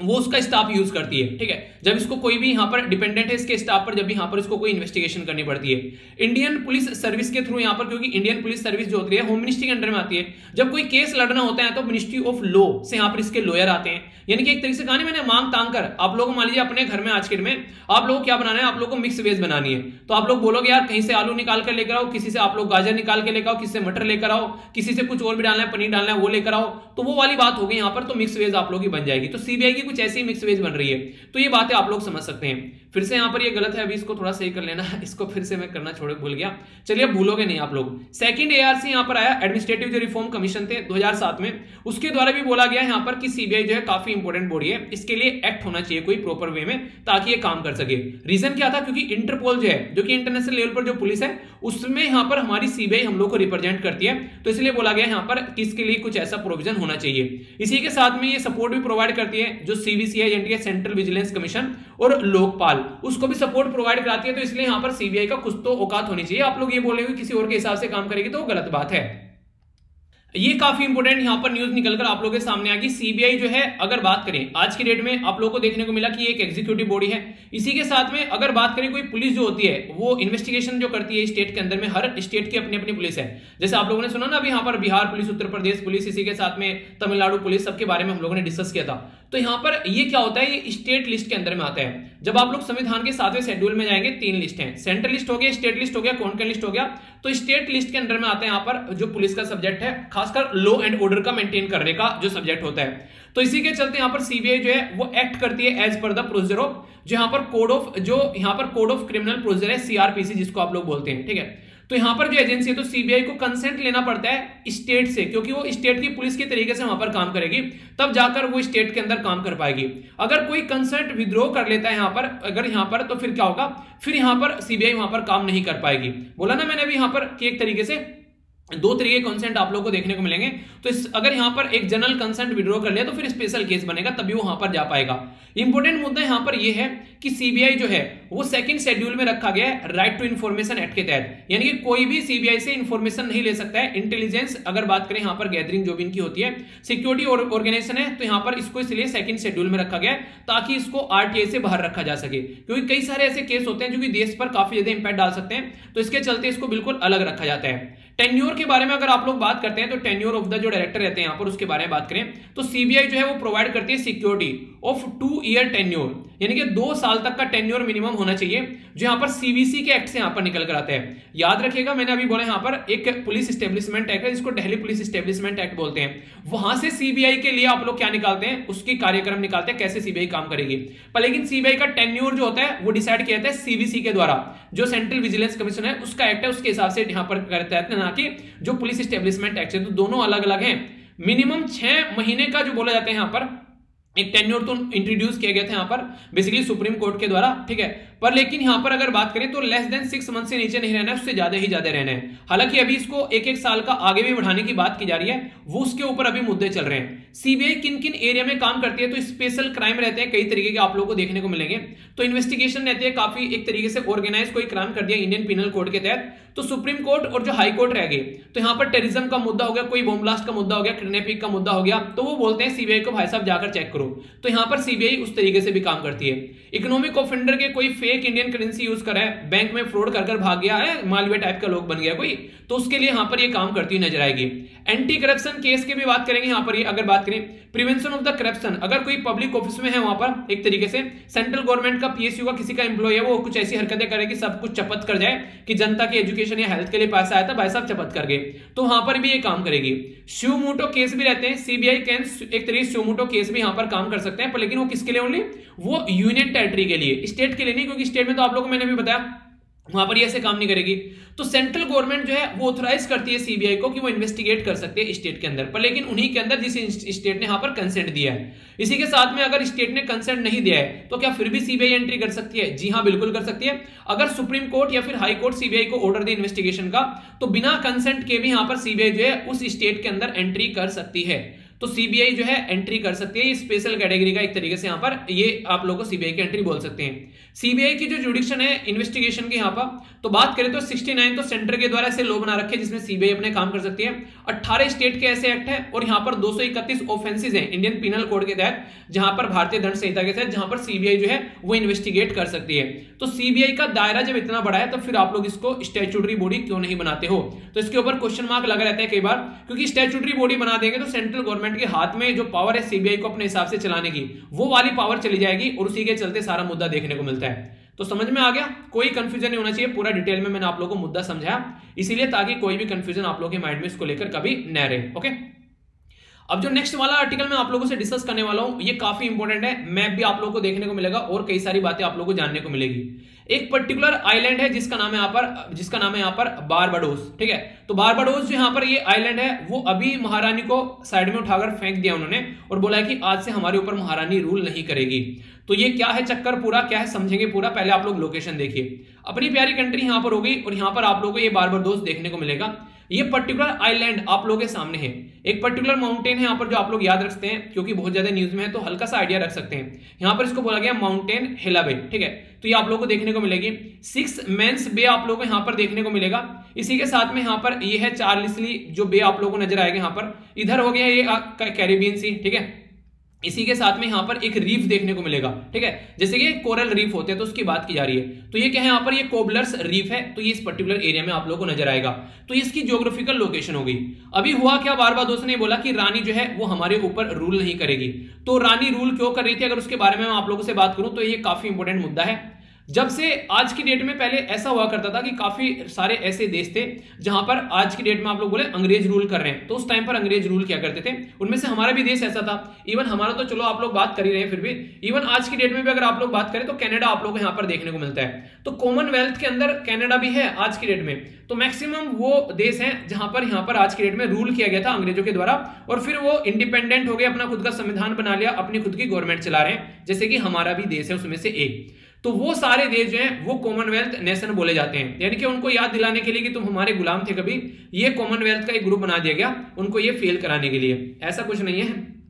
वो उसका स्टाफ यूज़ करती है, ठीक है? जब इसको कोई भी यहाँ पर डिपेंडेंट है, इसके स्टाफ पर जब भी यहाँ पर इसको कोई इन्वेस्टिगेशन करनी पड़ती है। इंडियन पुलिस सर्विस के थ्रू यहाँ पर, क्योंकि इंडियन पुलिस सर्विस जो होती है होम मिनिस्ट्री के अंडर में आती है। जब कोई केस लड़ना होता है तो मिनिस्ट्री ऑफ़ लॉ से यहाँ पर इसके लॉयर आते हैं। यानी कि एक तरीके से कहा मैंने मांग तांग कर, आप लोग मान लीजिए अपने घर में आज के में, आप लोग क्या बनाना है? आप लोग को मिक्स वेज बनानी है। तो आप लोग बोलोगे, यार, कहीं से आलू निकाल कर लेकर आओ, किसी से आप लोग गाजर निकाल के लेकर आओ, किसी से मटर लेकर आओ, किसी से कुछ और भी डालना है, पनीर डालना है, वो लेकर आओ। तो वो वाली बात होगी यहाँ पर तो मिक्स वेज आप लोग की बन जाएगी। तो सीबीआई की कुछ ऐसी मिक्स वेज बन रही है। तो ये बातें आप लोग समझ सकते हैं। फिर से यहाँ पर ये गलत है, अभी इसको थोड़ा सही कर लेना, *laughs* इसको फिर से मैं करना छोड़, भूल गया। चलिए भूलोगे नहीं आप लोग। सेकंड एआरसी यहाँ पर आया एडमिनिस्ट्रेटिव जो रिफॉर्म कमीशन थे 2007 में, उसके द्वारा भी बोला गया यहाँ पर कि सीबीआई जो है काफ़ी इंपॉर्टेंट बॉडी है, इसके लिए एक्ट होना चाहिए कोई प्रॉपर वे में, ताकि ये काम कर सके। रीजन क्या था? क्योंकि इंटरपोल जो है, जो कि इंटरनेशनल लेवल पर जो पुलिस है, उसमें यहाँ पर हमारी सीबीआई हम लोग को रिप्रेजेंट करती है तो इसलिए बोला गया यहाँ पर किसके लिए कुछ ऐसा प्रोविज़न होना चाहिए। इसी के साथ में ये सपोर्ट भी प्रोवाइड करती है, जो सीबीसीआई सेंट्रल विजिलेंस कमीशन और लोकपाल, उसको भी सपोर्ट प्रोवाइड कराती है तो इसलिए यहाँ पर सीबीआई का कुछ तो औकात होनी चाहिए। आप लोग ये बोले किसी और के हिसाब से काम करेगी तो वो गलत बात है। ये काफ़ी इंपोर्टेंट यहाँ पर न्यूज़ निकलकर आप लोगों के सामने आ गई। सीबीआई जो है, अगर बात करें, आज की डेट में आप लोगों को देखने को मिला कि एक एग्जीक्यूटिव बॉडी है। इसी के साथ में अगर बात करें, कोई पुलिस जो होती है, वो इन्वेस्टिगेशन जो करती है स्टेट के अंदर में, हर स्टेट की अपनी अपनी पुलिस है। जैसे आप लोगों ने सुना ना, अभी यहाँ पर बिहार पुलिस, उत्तर प्रदेश पुलिस, इसी के साथ में तमिलनाडु पुलिस, सबके बारे में हम लोगों ने डिस्कस किया था। तो यहाँ पर ये क्या होता है? ये स्टेट लिस्ट के अंदर में आता है। जब आप लोग संविधान के सातवें शेड्यूल में जाएँगे, तीन लिस्ट हैं। सेंट्रल लिस्ट हो गया स्टेट लिस्ट हो गया कौन का लिस्ट हो गया। तो स्टेट लिस्ट के अंदर में आते हैं यहाँ पर जो पुलिस का सब्जेक्ट है, खासकर लॉ एंड ऑर्डर का मेंटेन करने का जो सब्जेक्ट होता है। तो इसी के चलते यहाँ पर सीबीआई जो है, वो एक्ट करती है as per the procedure of जो यहाँ पर कोड ऑफ़ जो यहाँ पर कोड ऑफ़ क्रिमिनल प्रोसीजर है सीआरपीसी जिसको आप लोग बोलते हैं, ठीक है? तो यहाँ पर जो एजेंसी है तो सीबीआई को कंसेंट लेना पड़ता है स्टेट से, क्योंकि वो स्टेट की पुलिस के तरीके से वहाँ पर काम करेगी, तब जाकर वो स्टेट के अंदर काम कर पाएगी। अगर कोई कंसेंट विद्रो कर लेता है यहाँ पर, अगर यहाँ पर तो फिर क्या होगा? फिर यहाँ पर सीबीआई वहाँ पर काम नहीं कर पाएगी। बोला ना मैंने अभी यहाँ पर एक तरीके से दो तरीके कंसेंट आप लोगों को देखने को मिलेंगे। तो इस, अगर यहाँ पर एक जनरल कंसेंट विड्रॉ कर लिया तो फिर स्पेशल केस बनेगा, तभी वो वहाँ पर जा पाएगा। इंपॉर्टेंट मुद्दा यहाँ पर यह है कि सीबीआई जो है, वो सेकंड शेड्यूल में रखा गया है राइट टू इन्फॉर्मेशन एक्ट के तहत। यानी कि कोई भी सीबीआई से इन्फॉर्मेशन नहीं ले सकता है। इंटेलिजेंस अगर बात करें यहाँ पर गैदरिंग जो भी इनकी होती है सिक्योरिटी ऑर्गेनाइजेशन है तो यहाँ पर इसको इसलिए सेकंड शेड्यूल में रखा गया ताकि इसको आरटीआई से बाहर रखा जा सके। क्योंकि कई सारे ऐसे केस होते हैं जो कि देश पर काफ़ी ज़्यादा इंपैक्ट डाल सकते हैं तो इसके चलते इसको बिल्कुल अलग रखा जाता है। टेन्योर के बारे में अगर आप लोग बात करते हैं तो टेन्योर ऑफ़ द जो डायरेक्टर रहते हैं, यहाँ पर उसके बारे में बात करें तो सीबीआई जो है वो प्रोवाइड करती है security of two year tenure यानी कि दो साल तक का टेन्योर मिनिमम होना चाहिए, जो यहाँ पर सीबीसी के एक्ट से यहाँ पर निकल कर आता है। याद रखिएगा, मैंने अभी बोला यहाँ पर एक पुलिस स्टेब्लिशमेंट एक्ट है, जिसको दिल्ली पुलिस स्टेब्लिशमेंट एक्ट बोलते हैं। वहाँ से सीबीआई के लिए आप लोग क्या निकालते हैं, उसकी कार्यक्रम निकालते हैं, कैसे सीबीआई काम करेगी। पर लेकिन सीबीआई का टेन्योर जो होता है, वो डिसाइड किया जाता है सीबीसी के द्वारा। जो सेंट्रल विजिलेंस कमीशन है, उसका एक्ट है, उसके हिसाब से यहाँ पर करता है ना की जो पुलिस स्टेब्लिशमेंट एक्ट है तो दोनों अलग अलग हैं। मिनिमम छह महीने का जो बोला जाता है यहाँ पर एक टेन्योर तो इंट्रोड्यूस किया गया था यहाँ पर बेसिकली सुप्रीम कोर्ट के द्वारा, ठीक है? पर लेकिन यहाँ पर अगर बात करें तो लेस देन सिक्स मंथ से नीचे नहीं रहना है, उससे ज़्यादा ही ज़्यादा रहना है। हालाँकि अभी इसको एक एक साल का आगे भी बढ़ाने की बात की जा रही है, वो उसके ऊपर अभी मुद्दे चल रहे हैं। सीबीआई किन किन एरिया में काम करती है तो स्पेशल क्राइम रहते हैं, कई तरीके के आप लोगों को देखने को मिलेंगे। तो इन्वेस्टिगेशन रहती है, काफ़ी एक तरीके से ऑर्गेनाइज कोई क्राइम कर दिया इंडियन पिनल कोड के तहत। तो सुप्रीम कोर्ट और जो हाई कोर्ट रह गए तो यहाँ पर टेरिज्म का मुद्दा हो गया, कोई बॉम्ब ब्लास्ट का मुद्दा हो गया किडनैपिंग का मुद्दा हो गया तो वो बोलते हैं सीबीआई को भाई साहब जाकर चेक तो यहाँ पर सीबीआई उस तरीके से भी काम करती है। इकोनॉमिक ऑफेंडर के कोई फेक इंडियन करेंसी यूज़ करा है बैंक में फ्रॉड कर भाग गया है मालवे टाइप का लोग बन गया कोई तो उसके लिए यहाँ पर ये काम करती हुई नज़र आएगी। एंटी करप्शन केस की भी बात करेंगे यहाँ पर ये, अगर बात करें प्रिवेंशन ऑफ़ द करप्शन अगर कोई पब्लिक ऑफ़िस में है वहाँ पर, एक तरीके से सेंट्रल गवर्नमेंट का पीएसयू का किसी का एम्प्लॉय है, वो कुछ ऐसी हरकतें करे कि सब कुछ चपत कर जाए, कि जनता की एजुकेशन या हेल्थ के लिए पैसा आया था, भाई साहब चपत कर गए। तो वहाँ पर भी ये काम करेगी। शिवमोटो केस भी रहते हैं सीबीआई कैन एक तरीके से शिवमोटो केस भी यहाँ पर काम कर सकते हैं, पर लेकिन वो किसके लिए ओनली वो यूनियन टेरिटरी के लिए। स्टेट के लिए नहीं, क्योंकि स्टेट में तो आप लोगों को मैंने भी बताया, वहाँ पर ऐसे काम नहीं करेगी। तो सेंट्रल गवर्नमेंट जो है, वो ऑथोराइज करती है सीबीआई को कि वो इन्वेस्टिगेट कर सकते हैं स्टेट के अंदर। पर लेकिन उन्हीं के अंदर जिस स्टेट ने यहाँ पर कंसेंट दिया है, इसी के साथ में अगर स्टेट ने कंसेंट नहीं दिया है तो क्या फिर भी सीबीआई एंट्री कर सकती है? जी हाँ, बिल्कुल कर सकती है। अगर सुप्रीम कोर्ट या फिर हाई कोर्ट सीबीआई को ऑर्डर दे इन्वेस्टिगेशन का तो बिना कंसेंट के भी यहाँ पर सीबीआई जो है, उस स्टेट के अंदर एंट्री कर सकती है। तो सीबीआई जो है एंट्री कर सकती है। ये स्पेशल कैटेगरी का एक तरीके से यहाँ पर ये आप लोगों को सीबीआई की एंट्री बोल सकते हैं। सीबीआई की जो जुडिक्शन है इन्वेस्टिगेशन की यहाँ पर तो बात करें तो 69 तो सेंटर के द्वारा ऐसे लो बना रखे जिसमें सीबीआई अपने काम कर सकती है। 18 स्टेट के ऐसे एक्ट है और यहाँ पर 231 ऑफेंसेस हैं इंडियन पिनल कोड के तहत, जहाँ पर भारतीय दंड संहिता के तहत, जहाँ पर सीबीआई जो है वो इन्वेस्टिगेट कर सकती है। तो सीबीआई का दायरा जब इतना बड़ा है तो फिर आप लोग इसको स्टेचुटरी बॉडी क्यों नहीं बनाते हो? तो इसके ऊपर क्वेश्चन मार्क लगा रहता है कई बार, क्योंकि स्टेचुटरी बॉडी बना देंगे तो सेंट्रल गवर्नमेंट के हाथ में जो पावर है सीबीआई को अपने हिसाब से चलाने की, वो वाली पावर चली जाएगी और उसी के चलते सारा मुद्दा देखने को मिलता है। तो समझ में आ गया? कोई कंफ्यूजन नहीं होना चाहिए, पूरा डिटेल में मैंने आप लोगों को मुद्दा समझाया। इसीलिए ताकि कोई भी कंफ्यूजन आप लोगों के माइंड में इसको लेकर कभी न रहे ओके अब जो नेक्स्ट वाला आर्टिकल मैं आप लोगों से डिस्कस करने वाला हूँ, ये काफ़ी इंपॉर्टेंट है मैप भी आप लोगों को देखने को मिलेगा और कई सारी बातें आप लोगों को जानने को मिलेगी। एक पर्टिकुलर आइलैंड है जिसका नाम है यहाँ पर, जिसका नाम है यहाँ पर बारबाडोस ठीक है? तो बारबाडोस जो यहाँ पर ये आइलैंड है, वो अभी महारानी को साइड में उठाकर फेंक दिया उन्होंने और बोला कि आज से हमारे ऊपर महारानी रूल नहीं करेगी। तो ये क्या है चक्कर पूरा, क्या है समझेंगे पूरा? पहले आप लोग लोकेशन देखिए। अपनी प्यारी कंट्री यहाँ पर होगी और यहाँ पर आप लोगों को ये बार बार देखने को मिलेगा। ये पर्टिकुलर आइलैंड आप लोगों के सामने है। एक पर्टिकुलर माउंटेन है यहाँ पर जो आप लोग याद रखते हैं, क्योंकि बहुत ज़्यादा न्यूज़ में है तो हल्का सा आइडिया रख सकते हैं। यहाँ पर इसको बोला गया माउंटेन हेलाबे ठीक है? तो ये आप लोगों को देखने को मिलेगी। सिक्स मेन्स बे आप लोगों को यहाँ पर देखने को मिलेगा। इसी के साथ में यहाँ पर ये है चार्लिसली जो बे आप लोगों को नज़र आएगा यहाँ पर। इधर हो गया ये कैरेबियन सी ठीक है? इसी के साथ में यहाँ पर एक रीफ देखने को मिलेगा, ठीक है? जैसे कि कोरल रीफ होते हैं तो उसकी बात की जा रही है। तो ये क्या है? यहाँ पर ये कोबलर्स रीफ है तो ये इस पर्टिकुलर एरिया में आप लोगों को नज़र आएगा। तो इसकी ज्योग्राफिकल लोकेशन हो गई अभी हुआ क्या? बार बार दोस्तों ने बोला कि रानी जो है, वो हमारे ऊपर रूल नहीं करेगी। तो रानी रूल क्यों कर रही थी? अगर उसके बारे में आप लोगों से बात करूँ तो ये काफ़ी इंपोर्टेंट मुद्दा है। जब से आज की डेट में पहले ऐसा हुआ करता था कि काफ़ी सारे ऐसे देश थे जहाँ पर आज की डेट में आप लोग बोले अंग्रेज़ रूल कर रहे हैं। तो उस टाइम पर अंग्रेज़ रूल क्या करते थे? उनमें से हमारा भी देश ऐसा था। इवन हमारा तो चलो आप लोग बात कर ही रहे हैं फिर भी। इवन आज की डेट में भी अगर आप लोग बात करें तो कैनेडा आप लोग यहाँ पर देखने को मिलता है। तो कॉमनवेल्थ के अंदर कैनेडा भी है आज की डेट में। तो मैक्सिमम वो देश है जहाँ पर यहाँ पर आज की डेट में रूल किया गया था अंग्रेज़ों के द्वारा। और फिर वो इंडिपेंडेंट हो गए, अपना खुद का संविधान बना लिया, अपनी खुद की गवर्नमेंट चला रहे हैं। जैसे कि हमारा भी देश है, उसमें से एक। तो वो सारे देश जो हैं, वो कॉमनवेल्थ नेशन बोले जाते हैं। यानी कि उनको याद दिलाने के लिए कि तुम हमारे गुलाम थे कभी, ये कॉमनवेल्थ का एक ग्रुप बना दिया गया, उनको ये फेल कराने के लिए। ऐसा कुछ नहीं है।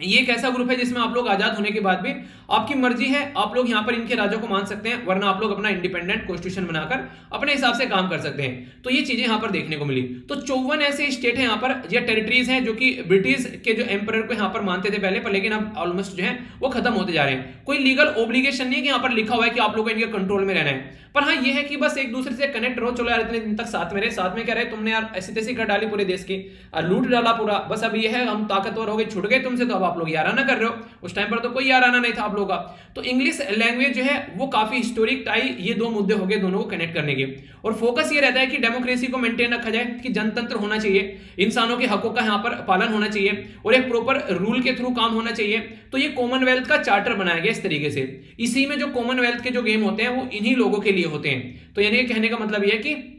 ये एक ऐसा ग्रुप है जिसमें आप लोग आज़ाद होने के बाद भी आपकी मर्ज़ी है, आप लोग यहाँ पर इनके राज्यों को मान सकते हैं, वरना आप लोग अपना इंडिपेंडेंट कॉन्स्टिट्यूशन बनाकर अपने हिसाब से काम कर सकते हैं। तो ये चीज़ें यहाँ पर देखने को मिली। तो चौवन ऐसे स्टेट है यहाँ पर, या टेरिटरीज हैं जो कि ब्रिटिश के जो एम्पर को यहाँ पर मानते थे पहले, पर लेकिन अब ऑलमोस्ट जो है, वो खत्म होते जा रहे हैं। कोई लीगल ओब्लिगेशन नहीं है कि यहाँ पर लिखा हुआ है कि आप लोग इनके कंट्रोल में रहना है। पर हाँ ये है कि बस एक दूसरे से कनेक्ट रहो, चलो यार, इतने दिन तक साथ में रहे। साथ में कह रहे? तुमने यार ऐसी तैसी कर डाली पूरे देश की। लूट डाला पूरा। बस अब ये है, हम ताकतवर हो गए, छुट गए तुमसे तो अब आप लोग याराना कर रहे हो। उस टाइम पर तो कोई याराना नहीं था, आप का तो इंग्लिश लैंग्वेज जो है, वो काफ़ी हिस्टोरिक टाई ये दो मुद्दे हो गए दोनों को कनेक्ट करने के। और फोकस ये रहता है कि डेमोक्रेसी को मेंटेन रखा जाए, कि जनतंत्र होना चाहिए, इंसानों के हकों का यहाँ पर पालन होना चाहिए, और एक प्रॉपर रूल के थ्रू काम होना चाहिए। तो ये कॉमनवेल्थ का चार्टर बनाया गया इस तरीके से। इसी में जो कॉमनवेल्थ के जो गेम होते हैं, वो इन्हीं लोगों के लिए होते हैं। तो यानी कहने का मतलब यह है कि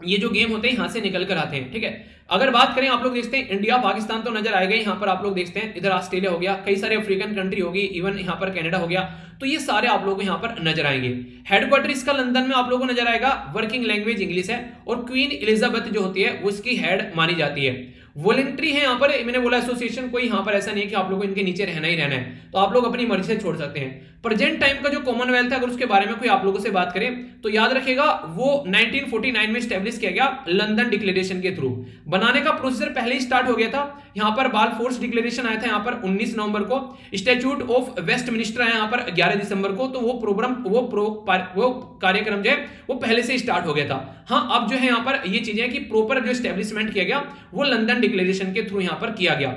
ये जो गेम होते हैं, यहाँ से निकल कर आते हैं, ठीक है? अगर बात करें, आप लोग देखते हैं, इंडिया, पाकिस्तान तो नज़र आएगा यहाँ पर आप लोग देखते हैं, इधर ऑस्ट्रेलिया हो गया, कई सारे अफ्रीकन कंट्री होगी इवन यहाँ पर कनाडा हो गया तो ये सारे आप लोग यहाँ पर नज़र आएँगे। हेडक्वार्टर इसका लंदन में आप लोगों को नज़र आएगा वर्किंग लैंग्वेज इंग्लिश है, और क्वीन एलिजाबेथ जो होती है, वो इसकी हेड मानी जाती है। वॉलेंट्री है यहाँ पर, मैंने बोला एसोसिएशन कोई यहाँ पर ऐसा नहीं है कि आप लोगों को इनके नीचे रहना ही रहना है तो आप लोग अपनी मर्ज़ी से छोड़ सकते हैं। प्रेजेंट टाइम का जो कॉमनवेल्थ है, अगर उसके बारे में कोई आप लोगों से बात करें तो याद रखेगा वो 1949 में स्टेब्लिश किया गया लंदन डिक्लेरेशन के थ्रू बनाने का प्रोसेसर पहले ही स्टार्ट हो गया था। यहाँ पर बाल फोर्स डिक्लेरेशन आया था, यहाँ पर 19 नवंबर को। स्टेच्यूट ऑफ़ वेस्ट मिनिस्टर है यहाँ पर 11 दिसंबर को। तो वो प्रोग्राम वो प्रो वो कार्यक्रम जो है, वो पहले से स्टार्ट हो गया था। हाँ अब जो है यहाँ पर ये चीज़ें कि प्रॉपर जो स्टेब्लिशमेंट किया गया, वो लंदन डिक्लेरेशन के थ्रू यहाँ पर किया गया।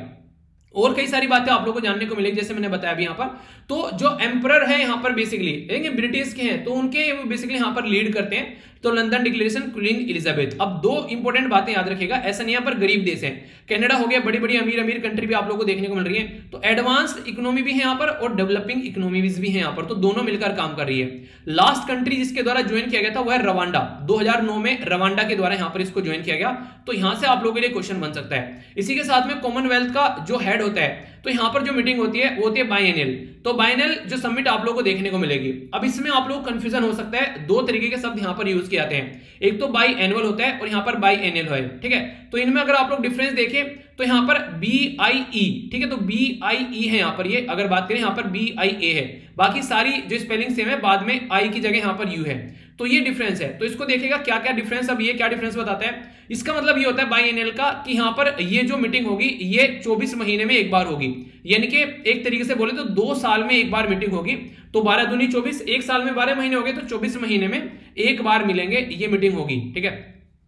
और कई सारी बातें आप लोगों को जानने को मिलेगी, जैसे मैंने बताया अभी यहाँ पर। तो जो एम्पर है यहाँ पर बेसिकली ब्रिटिश के हैं तो उनके बेसिकली यहाँ पर लीड करते हैं। तो लंदन डिक्लेरेशन क्वीन एलिजाबेथ। अब दो इंपॉर्टेंट बातें याद रखेगा ऐसा नहीं पर गरीब देश है। कनाडा हो गया बड़ी बड़ी अमीर अमीर कंट्री भी आप लोगों को देखने को मिल रही है। तो एडवांस्ड इकोनॉमी भी है यहाँ पर और डेवलपिंग इकोनॉमीज भी है यहाँ पर। तो दोनों मिलकर काम कर रही है। लास्ट कंट्री जिसके द्वारा ज्वाइन किया गया था, वो है रवांडा 2009 में रवांडा के द्वारा यहाँ पर इसको ज्वाइन किया गया। तो यहाँ से आप लोगों के लिए क्वेश्चन बन सकता है। इसी के साथ में कॉमनवेल्थ का जो हेड होता है तो यहाँ पर जो मीटिंग होती है, वो होती है बाइएनियल तो बाइनल जो सबमिट आप लोगों को देखने को मिलेगी। अब इसमें आप लोग कंफ्यूजन हो सकता है, दो तरीके के शब्द यहाँ पर यूज़ किए जाते हैं। एक तो बाई एनुअल होता है और यहाँ पर बाई एनुअल है, ठीक है? तो इनमें अगर आप लोग डिफरेंस देखें तो यहाँ पर बी आई ई ठीक है? तो बी आई ई है यहाँ पर ये, अगर बात करें, यहाँ पर बी आई ए है। बाकी सारी जो स्पेलिंग सेम है, बाद में आई की जगह यहाँ पर यू है। तो ये डिफरेंस है। तो इसको देखेगा क्या क्या डिफरेंस अब ये क्या डिफरेंस बताता है। इसका मतलब ये होता है बाई एनएल का कि यहाँ पर ये जो मीटिंग होगी, ये 24 महीने में एक बार होगी। यानी कि एक तरीके से बोले तो दो साल में एक बार मीटिंग होगी। तो बारह दूनी चौबीस, एक साल में बारह महीने हो गए तो चौबीस महीने में एक बार मिलेंगे, ये मीटिंग होगी। ठीक है?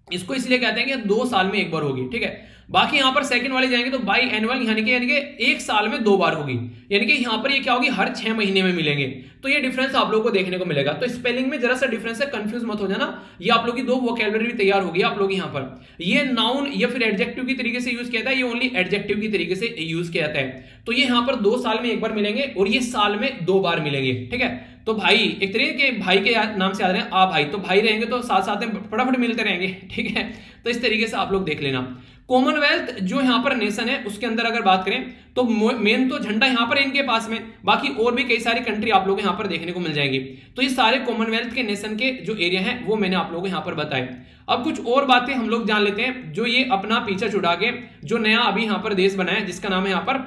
इसको इसलिए कहते हैं कि दो साल में एक बार होगी। ठीक है? बाकी यहाँ पर सेकंड वाले जाएँगे तो बाई एनुअल यानी कि यानी कि एक साल में दो बार होगी। यानी कि यहाँ पर ये क्या होगी? हर छह महीने में मिलेंगे। तो ये डिफरेंस आप लोगों को देखने को मिलेगा। तो स्पेलिंग में जरा सा डिफरेंस है कंफ्यूज मत हो जाना। ये आप लोग की दो वोकेबलरी भी तैयार होगी आप लोग यहाँ पर। ये नाउन या फिर एडजेक्टिव की तरीके से यूज़ किया जाता है, ये ओनली एडजेक्टिव की तरीके से यूज़ किया जाता है। तो ये यहाँ पर दो साल में एक बार मिलेंगे और ये साल में दो बार मिलेंगे, ठीक है? तो भाई, एक तरीके के भाई के नाम से याद रहे आ भाई। तो भाई रहेंगे तो साथ साथ में फटाफट मिलते रहेंगे, *laughs* ठीक है? तो इस तरीके से आप लोग देख लेना। कॉमनवेल्थ जो यहाँ पर नेशन है, उसके अंदर अगर बात करें तो मेन तो झंडा यहाँ पर इनके पास में, बाकी और भी कई सारी कंट्री आप लोग यहाँ पर देखने को मिल जाएँगी। तो ये सारे कॉमनवेल्थ के नेशन के जो एरिया है, वो मैंने आप लोगों यहाँ पर बताए। अब कुछ और बातें हम लोग जान लेते हैं, जो ये अपना पीछा छुड़ा के, जो नया अभी यहाँ पर देश बनाया जिसका नाम है यहाँ पर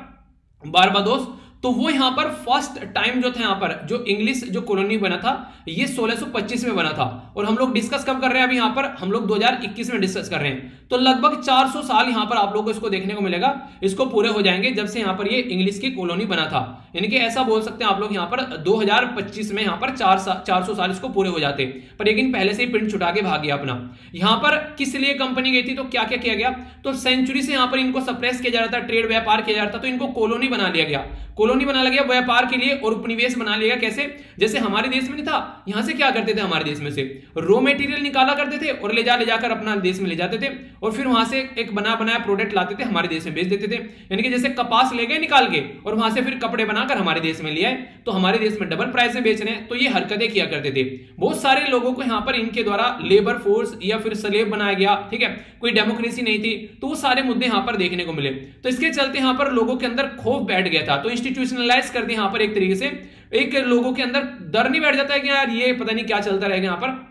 बारबादोस तो वो यहाँ पर फ़र्स्ट टाइम जो था यहाँ पर, जो इंग्लिश जो कॉलोनी बना था, ये 1625 में बना था। और हम लोग डिस्कस कब कर रहे हैं अभी यहाँ पर? हम लोग 2021 में डिस्कस कर रहे हैं। तो लगभग 400 साल यहाँ पर आप लोगों को इसको देखने को मिलेगा। इसको पूरे हो जाएँगे जब से यहाँ पर ये इंग्लिश की कॉलोनी बना था। यानी कि ऐसा बोल सकते हैं आप लोग यहाँ पर 2025 में यहाँ पर चार चार सौ साल इसको पूरे हो जाते। पर लेकिन पहले से ही प्रिंट छुटा के भाग गया अपना। यहाँ पर किस लिए कंपनी गई थी? तो क्या क्या किया गया? तो सेंचुरी से यहाँ पर इनको सप्रेस किया जा रहा था ट्रेड व्यापार किया जा रहा था तो इनको कॉलोनी बना लिया गया। कॉलोनी बना लिया व्यापार के लिए और उपनिवेश बना लिया कैसे? जैसे हमारे देश में नहीं था, यहाँ से क्या करते थे हमारे देश में से? रो मेटीरियल निकाला करते थे और ले जा, ले जाकर अपना देश में ले जाते थे और फिर वहाँ से एक बना, बनाया प्रोडक्ट लाते थे, हमारे देश में बेच देते थे। यानी कि जैसे कपास ले गए निकाल के और वहाँ से फिर कपड़े बनाकर हमारे देश में ले आए तो हमारे देश में डबल प्राइस में बेच रहे हैं। तो ये हरकतें किया करते थे। बहुत सारे लोगों को यहाँ पर इनके द्वारा लेबर फोर्स या फिर सलेब बनाया गया, ठीक है? कोई डेमोक्रेसी नहीं थी तो वो सारे मुद्दे यहाँ पर देखने को मिले। तो इसके चलते यहाँ पर लोगों के अंदर खौफ बैठ गया था। तो इंस्टीट्यूशनलाइज कर दिया यहाँ पर एक तरीके से। एक लोगों के अंदर डर नहीं बैठ जाता है कि यार ये पता नहीं क्या चलता रहेगा यहाँ पर।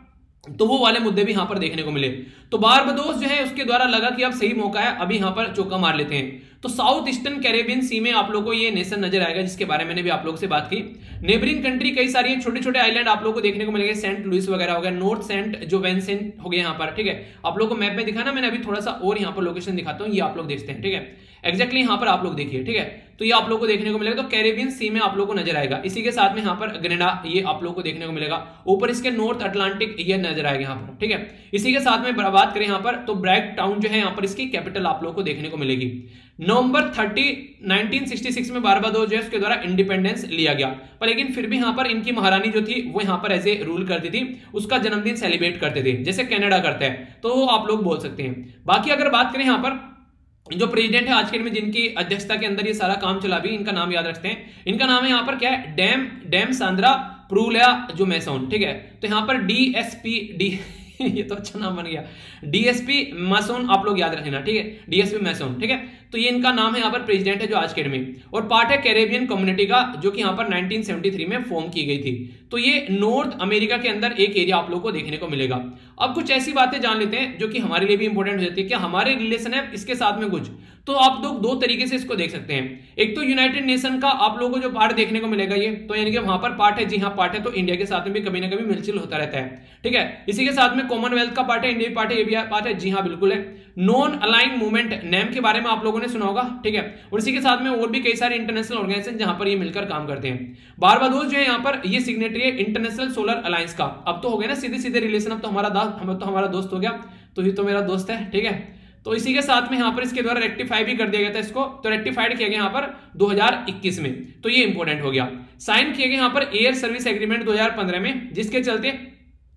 तो वो वाले मुद्दे भी यहाँ पर देखने को मिले। तो बार बदोश जो है उसके द्वारा लगा कि अब सही मौका है, अभी यहाँ पर चौका मार लेते हैं। तो साउथ ईस्टर्न कैरेबियन सी में आप लोगों को ये नेशन नज़र आएगा, जिसके बारे में भी आप लोगों से बात की। नेबरिंग कंट्री कई सारी छोटे छोटे आइलैंड आप लोगों को देखने को मिलेंगे। सेंट लुइस वगैरह हो गया, नॉर्थ सेंट जो वेंसेंट हो गया यहाँ पर, ठीक है। आप लोगों को मैप में दिखाना, मैंने अभी थोड़ा सा और यहाँ पर लोकेशन दिखाता हूँ, ये आप लोग देखते हैं, ठीक है। एक्जैक्टली यहाँ पर आप लोग देखिए, ठीक है। तो ये आप लोग को देखने को मिलेगा। तो कैरेबियन सी में आप लोग को नज़र आएगा। इसी के साथ में यहाँ पर ग्रेना, ये आप लोग को देखने को मिलेगा। ऊपर इसके नॉर्थ अटलांटिक ये नज़र आएगा यहाँ पर, ठीक है? इसी के साथ में बात करें यहाँ पर तो ब्रैक टाउन जो है यहाँ पर इसकी कैपिटल आप लोग को देखने को मिलेगी। नवंबर 30 1966 में बारबाडोस जो है उसके द्वारा इंडिपेंडेंस लिया गया। पर लेकिन फिर भी यहाँ पर इनकी महारानी जो थी, वो यहाँ पर एज ए रूल करती थी, उसका जन्मदिन सेलिब्रेट करते थे, जैसे कनाडा करता है। तो आप लोग बोल सकते हैं। बाकी अगर बात करें यहाँ पर जो प्रेसिडेंट है आज के में, जिनकी अध्यक्षता के अंदर ये सारा काम चला भी, इनका नाम याद रखते हैं। इनका नाम है यहाँ पर क्या है? डैम डैम सांद्रा, प्रूलिया, जो मैसोन, ठीक है? तो यहाँ पर डी एस पी डी ये तो अच्छा नाम बन गया। डीएसपी मैसोन आप लोग याद रखना, ठीक है? डीएसपी मैसोन, ठीक है? तो ये इनका नाम है यहाँ पर प्रेसिडेंट है जो आज के डेट में। और पार्ट है कैरेबियन कम्युनिटी का, जो कि यहाँ पर 1973 में फॉर्म की गई थी। तो ये नॉर्थ अमेरिका के अंदर एक एरिया आप लोग को देखने को मिलेगा। अब कुछ ऐसी बातें जान लेते हैं जो कि हमारे लिए भी इंपॉर्टेंट हो जाती है कि हमारे रिलेशन है इसके साथ में कुछ। तो आप लोग दो तरीके से इसको देख सकते हैं। एक तो यूनाइटेड नेशन का आप लोगों को जो पार्ट देखने को मिलेगा ये तो यानी कि वहाँ पर पार्ट है, जी हाँ पार्ट है तो इंडिया के साथ में भी कभी ना कभी मिलचिल होता रहता है। ठीक है? इसी के साथ में कॉमनवेल्थ का पार्ट है इंडिया पार्ट है, ये भी पार्ट है, जी हाँ बिल्कुल है। नॉन अलाइन मूवमेंट नेम के बारे में आप लोगों ने सुना होगा, ठीक है? और इसी के साथ में और भी कई सारे इंटरनेशनल ऑर्गेनाइजेशन जहाँ पर ये मिलकर काम करते हैं। बारबादोस जो है यहाँ पर ये सिग्नेटरी है इंटरनेशनल सोलर अलायंस का। अब तो हो गया ना सीधे सीधे रिलेशन अब तो हमारा हम तो हमारा दोस्त हो गया। तो ये तो मेरा दोस्त है, ठीक है? तो इसी के साथ में यहाँ पर इसके द्वारा रेक्टिफाई भी कर दिया गया था इसको। तो रेक्टिफाइड किया गया यहाँ पर 2021 में। तो ये इंपॉर्टेंट हो गया। साइन किया गया यहाँ पर एयर सर्विस एग्रीमेंट 2015 में, जिसके चलते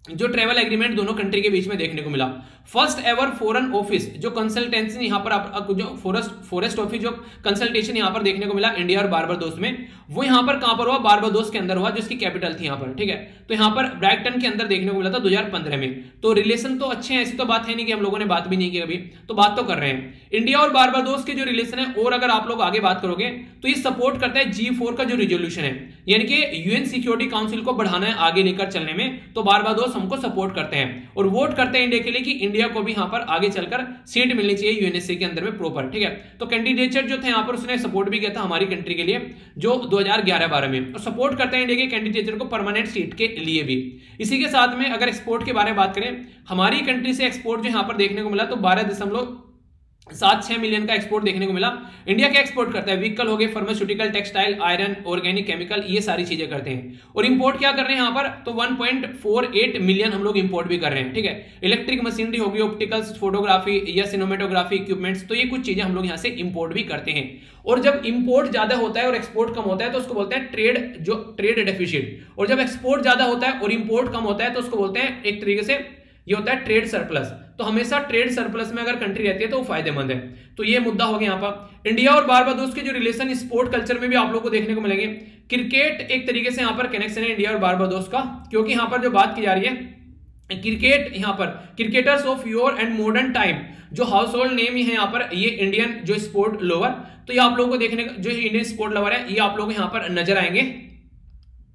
जो ट्रेवल एग्रीमेंट दोनों कंट्री के बीच में देखने को मिला। फ़र्स्ट एवर फॉरेन ऑफ़िस, जो कंसल्टेंसी यहाँ पर आप जो फॉरेस्ट फॉरेस्ट ऑफ़िस जो कंसल्टेशन यहाँ पर देखने को मिला इंडिया और बारबाडोस में, वो यहाँ पर कहाँ पर हुआ? बारबाडोस के अंदर हुआ, जिसकी कैपिटल थी यहाँ पर, ठीक है? तो यहाँ पर ब्रैकटन के अंदर देखने को मिला था 2015 में। तो रिलेशन तो अच्छे हैं, ऐसी तो बात है नहीं कि हम लोगों ने बात भी नहीं की अभी तो बात तो कर रहे हैं। इंडिया और बारबाडोस के जो रिलेशन है, और अगर आप लोग आगे बात करोगे तो ये सपोर्ट करता है जी का जो रिजोल्यूशन है। यानी कि यूएन सिक्योरिटी काउंसिल को बढ़ाना है आगे लेकर चलने में तो बारबाडोस हमको सपोर्ट करते हैं। और वोट करते हैं इंडिया के लिए कि इंडिया को भी यहाँ पर आगे चलकर सीट मिलनी चाहिए यूएनएससी के अंदर में प्रॉपर ठीक है? तो कैंडिडेटर जो थे यहाँ पर उसने सपोर्ट भी किया था हमारी कंट्री के लिए, जो 2011-12 में। और सपोर्ट करते हैं इंडिया के कैंडिडेटर को परमानेंट सीट के लिए भी। इसी के साथ में अगर एक्सपोर्ट के बारे में बात करें, हमारी कंट्री से एक्सपोर्ट जो यहाँ पर देखने को मिला तो बारह सात छह मिलियन का एक्सपोर्ट देखने को मिला। इंडिया क्या एक्सपोर्ट करता है? व्हीकल हो गए pharmaceutical textile iron organic chemical ये सारी चीज़ें करते हैं। और इंपोर्ट क्या कर रहे हैं यहाँ पर? तो 1.48 मिलियन हम लोग इंपोर्ट भी कर रहे हैं, ठीक है? इलेक्ट्रिक मशीनरी होगी ऑप्टिकल्स फोटोग्राफी या सिनेमेटोग्राफी इक्विपमेंट्स तो ये कुछ चीज़ें हम लोग यहाँ से इंपोर्ट भी करते हैं। और जब इंपोर्ट ज़्यादा होता है और एक्सपोर्ट कम होता है तो उसको बोलते हैं ट्रेड जो ट्रेड डेफिशिएंट और जब एक्सपोर्ट ज़्यादा होता है और इंपोर्ट कम होता है तो उसको बोलते हैं एक तरीके से ये होता है ट्रेड सरप्लस तो हमेशा ट्रेड सरप्लस में अगर कंट्री रहती है तो वो फ़ायदेमंद है। तो ये मुद्दा हो गया यहाँ पर। इंडिया और बारबादोस के जो रिलेशन स्पोर्ट कल्चर में भी आप लोग को देखने को मिलेंगे। क्रिकेट एक तरीके से यहाँ पर कनेक्शन है इंडिया और बारबादोस का, क्योंकि यहाँ पर जो बात की जा रही है क्रिकेट यहाँ पर cricketers of yore and modern time जो हाउस होल्ड नेम ही यहाँ पर, ये इंडियन जो स्पोर्ट लोवर तो ये आप लोगों को देखने, जो इंडियन स्पोर्ट लवर है, ये आप लोग यहाँ पर नज़र आएँगे।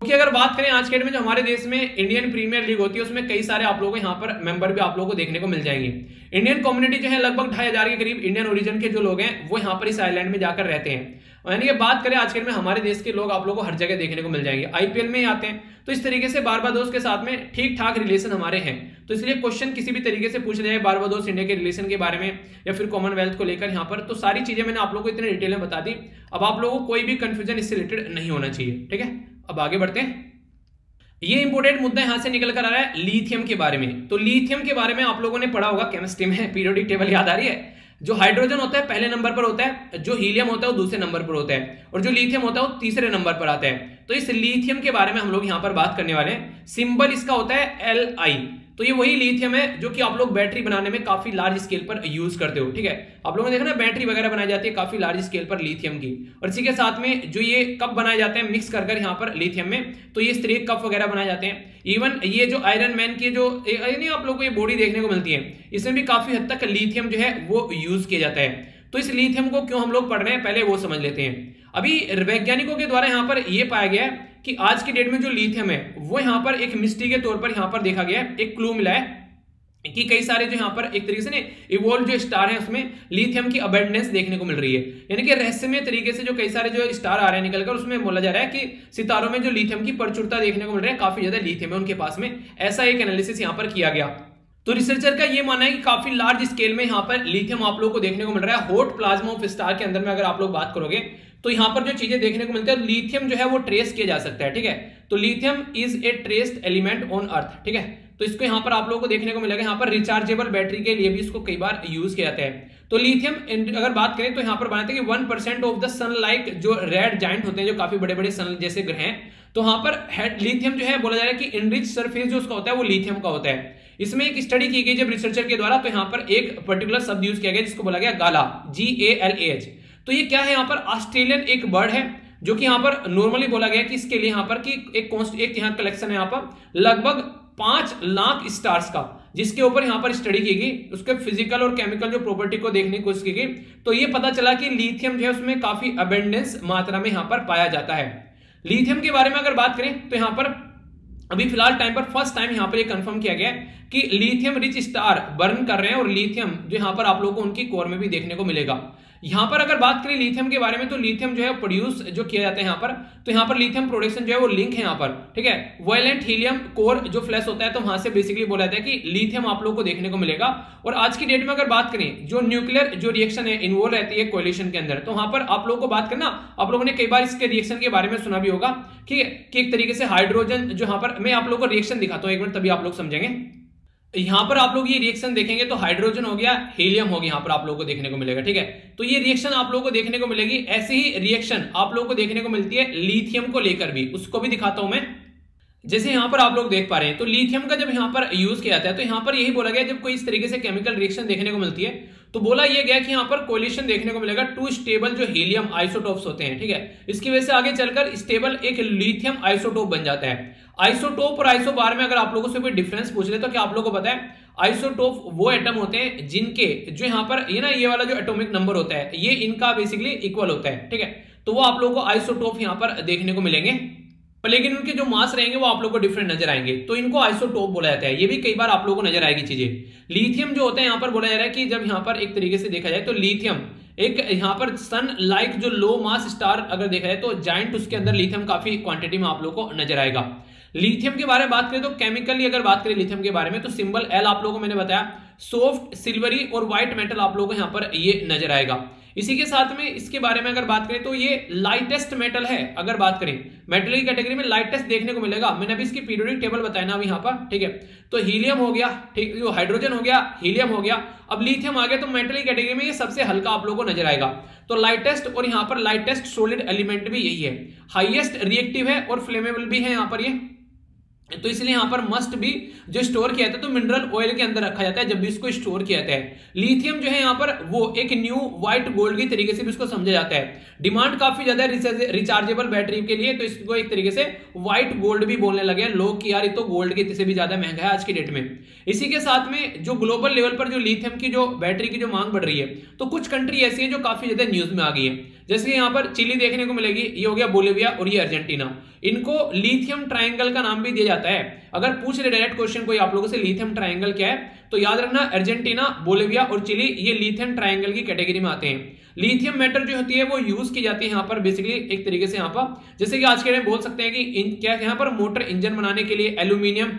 क्योंकि अगर बात करें आज के डेट में जो हमारे देश में इंडियन प्रीमियर लीग होती है, उसमें कई सारे आप लोगों को यहाँ पर मेंबर भी आप लोगों को देखने को मिल जाएँगे। इंडियन कम्युनिटी जो है, लगभग ढाई हज़ार के करीब इंडियन ओरिजिन के जो लोग हैं, वो यहाँ पर इस आइलैंड में जाकर रहते हैं। यानी कि बात करें आज के डेट में हमारे देश के लोग आप लोगों को हर जगह देखने को मिल जाएँगे। आईपीएल में ही आते हैं तो इस तरीके से बार बारबादोस के साथ में ठीक ठाक रिलेशन हमारे हैं। तो इसलिए क्वेश्चन किसी भी तरीके से पूछ जाए बारबादोस इंडिया के रिलेशन के बारे में, या फिर कॉमनवेल्थ को लेकर यहाँ पर तो सारी चीज़ें मैंने आप लोगों को इतने डिटेल में बता दी। अब आप लोगों को कोई भी कंफ्यूजन इससे रिलेटेड नहीं होना चाहिए, ठीक है? अब आगे बढ़ते हैं। ये इंपोर्टेंट मुद्दा यहाँ से निकल कर आ रहा है लिथियम के बारे में। तो लिथियम के बारे में आप लोगों ने पढ़ा होगा केमिस्ट्री में *laughs* पीरियोडिक टेबल याद आ रही है। जो हाइड्रोजन होता है, पहले नंबर पर होता है, जो हीलियम होता है, वो दूसरे नंबर पर होता है। और जो लिथियम होता है, वो तीसरे नंबर पर आता है। तो इस लिथियम के बारे में हम लोग यहाँ पर बात करने वाले हैं। सिंबल इसका होता है एल आई तो ये वही लिथियम है जो कि आप लोग बैटरी बनाने में काफ़ी लार्ज स्केल पर यूज़ करते हो, ठीक है? आप लोगों ने देखा ना बैटरी वगैरह बनाई जाती है काफ़ी लार्ज स्केल पर लिथियम की। और इसी के साथ में जो ये कप बनाए जाते हैं मिक्स कर कर यहाँ पर लिथियम में तो ये स्त्री कप वगैरह बनाए जाते हैं। इवन ये जो आयरन मैन की जो नहीं आप लोग को ये बॉडी देखने को मिलती है, इसमें भी काफ़ी हद तक लिथियम जो है वो यूज़ किया जाता है। तो इस लिथियम को क्यों हम लोग पढ़ रहे हैं, पहले वो समझ लेते हैं। अभी वैज्ञानिकों के द्वारा यहाँ पर यह पाया गया है कि आज की डेट में जो लिथियम है, वो यहाँ पर एक मिस्ट्री के तौर पर यहाँ पर देखा गया है, एक क्लू मिला है कि कई सारे जो यहाँ पर एक तरीके से ना इवोल्व जो स्टार है, उसमें लिथियम की अबेंडेंस देखने को मिल रही है। यानी कि रहस्यमय तरीके से जो कई सारे जो स्टार आ रहे हैं निकलकर, उसमें बोला जा रहा है कि सितारों में जो लिथियम की प्रचुरता देखने को मिल रहा है, काफ़ी ज़्यादा लिथियम है उनके पास में। ऐसा एक एनालिसिस यहाँ पर किया गया। तो रिसर्चर का ये मानना है कि काफ़ी लार्ज स्केल में यहाँ पर लिथियम आप लोग को देखने को मिल रहा है। हॉट प्लाज्मा ऑफ़ स्टार के अंदर में अगर आप लोग बात करोगे तो यहाँ पर जो चीज़ें देखने को मिलती है लिथियम जो है वो ट्रेस किया जा सकता है, ठीक है? तो lithium is a traced element on earth ठीक है? तो इसको यहाँ पर आप लोगों को देखने को मिलेगा, यहाँ पर रिचार्जेबल बैटरी के लिए भी इसको कई बार यूज़ किया जाता है। तो लिथियम अगर बात करें तो यहाँ पर बनाते हैं कि one percent of the sun like जो रेड जाइंट होते हैं, जो काफ़ी बड़े बड़े सन जैसे ग्रह हैं तो वहाँ पर लिथियम जो है बोला जा रहा है कि इनरिच सरफेस जो उसका होता है वो लिथियम का होता है। इसमें एक स्टडी की गई जब रिसर्चर के द्वारा तो यहाँ पर एक पर्टिकुलर शब्द यूज़ किया गया, जिसको बोला गया गाला जी ए एल एच तो ये क्या है यहाँ पर? ऑस्ट्रेलियन एक बर्ड है, जो कि यहाँ पर नॉर्मली बोला गया कि इसके लिए यहाँ पर कि एक एक यहाँ कलेक्शन है यहाँ पर, लगभग पाँच लाख स्टार्स का, जिसके ऊपर यहाँ पर स्टडी की गई, उसके फ़िज़िकल और केमिकल जो प्रॉपर्टी को देखने की कोशिश की गई तो ये पता चला कि लिथियम जो है उसमें काफ़ी अबेंडेंस मात्रा में यहाँ पर पाया जाता है। लिथियम के बारे में अगर बात करें तो यहाँ पर अभी फ़िलहाल टाइम पर फ़र्स्ट टाइम यहाँ पर ये कंफर्म किया गया कि लिथियम रिच स्टार बर्न कर रहे हैं और लिथियम जो यहाँ पर आप लोगों को उनकी कोर में भी देखने को मिलेगा। यहाँ पर अगर बात करें लिथियम के बारे में तो लिथियम जो है प्रोड्यूस जो किया जाता है यहाँ पर तो यहाँ पर लिथियम प्रोडक्शन जो है वो लिंक है यहाँ पर, ठीक है? वायलेंट हीलियम कोर जो फ्लैश होता है तो वहाँ से बेसिकली बोला जाता है कि लिथियम आप लोग को देखने को मिलेगा। और आज की डेट में अगर बात करें, जो न्यूक्लियर जो रिएक्शन है इन्वॉल्व रहती है कोलिशन के अंदर तो वहाँ पर आप लोग को बात करना, आप लोगों ने कई बार इसके रिएक्शन के बारे में सुना भी होगा ठीक है कि एक तरीके से हाइड्रोजन जो यहाँ पर, मैं आप लोग को रिएक्शन दिखाता हूँ, एक मिनट तभी आप लोग समझेंगे। यहाँ पर आप लोग ये रिएक्शन देखेंगे तो हाइड्रोजन हो गया हीलियम हो गया यहाँ पर आप लोगों को देखने को मिलेगा, ठीक है? तो ये रिएक्शन आप लोगों को देखने को मिलेगी, ऐसी ही रिएक्शन आप लोगों को देखने को मिलती है लिथियम को लेकर भी, उसको भी दिखाता हूँ मैं। जैसे यहाँ पर आप लोग देख पा रहे हैं तो लिथियम का जब यहाँ पर यूज़ किया जाता है तो यहाँ पर यही बोला गया जब कोई इस तरीके से केमिकल रिएक्शन देखने को मिलती है तो बोला यह गया कि यहाँ पर कोलिशन देखने को मिलेगा टू स्टेबल जो हीलियम आइसोटोप्स होते हैं, ठीक है? इसकी वजह से आगे चलकर स्टेबल एक लिथियम आइसोटोप बन जाता है। आइसोटोप और आइसोबार में अगर आप लोगों से कोई डिफरेंस पूछ ले तो क्या आप लोगों को पता है? आइसोटोप वो एटम होते हैं जिनके, जो यहाँ पर, ये ना, ये वाला जो एटॉमिक नंबर होता है, ये इनका बेसिकली इक्वल होता है, ठीक है? तो वो आप लोगों को आइसोटोप यहाँ पर देखने को मिलेंगे। पर लेकिन उनके जो मास रहेंगे, वो आप लोग को डिफरेंट नज़र आएँगे। तो इनको आइसोटोप बोला जाता है। ये भी कई बार आप लोगों को नज़र आएगी चीज़ें। लिथियम जो होता है, यहाँ पर बोला जा रहा है कि जब यहाँ पर एक तरीके से देखा जाए तो लिथियम एक यहाँ पर सन लाइक जो लो मास स्टार अगर देखा जाए तो जाइंट उसके अंदर लिथियम काफ़ी क्वांटिटी में आप लोग को नज़र आएगा। लिथियम के बारे में बात करें तो केमिकली अगर बात करें लिथियम के बारे में तो सिंबल एल आप लोगों को मैंने बताया सॉफ्ट सिल्वरी और व्हाइट मेटल आप लोगों को यहाँ पर ये नज़र आएगा। इसी के साथ में इसके बारे में अगर बात करें तो ये लाइटेस्ट मेटल है, अगर बात करें। मेटल की कैटेगरी में लाइटेस्ट देखने को मिलेगा। मैंने अभी इसकी पीरियोडिक टेबल बताया ना अभी यहाँ पर, ठीक है? तो हीलियम हो गया, ठीक, जो हाइड्रोजन हो गया हीलियम हो गया। अब लिथियम आ गया तो मेटल की कैटेगरी में ये सबसे हल्का आप लोगों को नज़र आएगा। तो लाइटेस्ट और यहाँ पर लाइटेस्ट सोलिड एलिमेंट भी यही है। हाइएस्ट रिएक्टिव है और फ्लेमेबल भी है यहाँ पर ये। तो इसलिए यहाँ पर मस्ट भी जो स्टोर किया जाता है तो मिनरल ऑयल के अंदर रखा जाता है, जब भी इसको स्टोर किया जाता है। लिथियम जो है यहाँ पर, वो एक न्यू व्हाइट गोल्ड की तरीके से भी इसको समझा जाता है। डिमांड काफ़ी ज़्यादा है रिचार्जेबल बैटरी के लिए तो इसको एक तरीके से व्हाइट गोल्ड भी बोलने लगे हैं। लोग कि यार, ये तो गोल्ड के से भी ज़्यादा महँगा है आज की डेट में। इसी के साथ में जो ग्लोबल लेवल पर जो लिथियम की जो बैटरी की जो मांग बढ़ रही है तो कुछ कंट्री ऐसी है जो काफ़ी ज़्यादा न्यूज़ में आ गई है। जैसे यहाँ पर चिली देखने को मिलेगी, ये हो गया बोलिविया और ये अर्जेंटीना। इनको लिथियम ट्राइंगल का नाम भी दिया जाता है। अगर पूछ रहे डायरेक्ट क्वेश्चन कोई आप लोगों से, लिथियम ट्राइंगल क्या है? तो याद रखना, अर्जेंटीना, बोलिविया और चिली ये लिथियम ट्राइंगल की कैटेगरी में आते हैं। लिथियम मेटल जो होती है, वो यूज़ की जाती है यहाँ पर बेसिकली एक तरीके से यहाँ पर। जैसे कि आज के टाइम बोल सकते हैं कि क्या यहाँ पर मोटर इंजन बनाने के लिए एल्यूमिनियम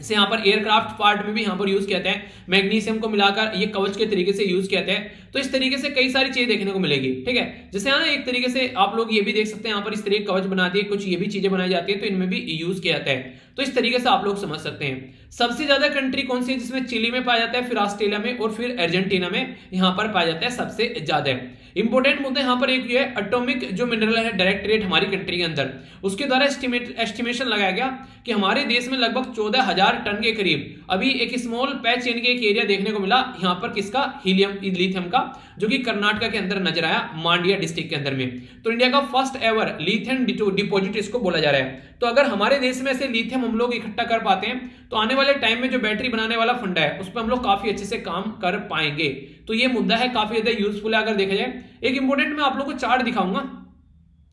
इसे यहाँ पर एयरक्राफ्ट पार्ट में भी यहाँ पर यूज़ किया जाता है। मैग्नीशियम को मिलाकर ये कवच के तरीके से यूज़ किया जाता है। तो इस तरीके से कई सारी चीज़ें देखने को मिलेगी, ठीक है? जैसे यहाँ एक तरीके से आप लोग ये भी देख सकते हैं, यहाँ पर इस तरीके कवच बनाती है कुछ ये भी चीज़ें बनाई जाती है तो इनमें भी यूज़ किया जाता है। तो इस तरीके से आप लोग समझ सकते हैं। सबसे ज़्यादा कंट्री कौन सी है जिसमें चिली में पाया जाता है, फिर ऑस्ट्रेलिया में और फिर अर्जेंटीना में यहाँ पर पाया जाता है सबसे ज़्यादा। इंपोर्टेंट मुद्दे यहाँ पर एक जो है अटोमिक जो मिनरल है डायरेक्ट रेट हमारी कंट्री के अंदर। उसके द्वारा एस्टिमेशन लगाया गया कि हमारे देश में लगभग चौदह हज़ार टन के करीब, अभी एक स्मॉल पैच यानी कि एक एरिया देखने को मिला, यहाँ पर किसका? हीलियम लिथियम का, जो कि कर्नाटका के अंदर नज़र आया, मांडिया डिस्ट्रिक्ट के अंदर में। तो इंडिया का फ़र्स्ट एवर लिथियम डिपोजिट इसको बोला जा रहा है। तो अगर हमारे देश में ऐसे लिथियम हम लोग इकट्ठा कर पाते हैं तो आने वाले टाइम में जो बैटरी बनाने वाला फंडा है, उस पर हम लोग काफ़ी अच्छे से काम कर पाएँगे। तो ये मुद्दा है, काफ़ी ज़्यादा यूजफुल है, अगर देखा जाए। एक इंपोर्टेंट मैं आप लोग को चार्ट दिखाऊँगा,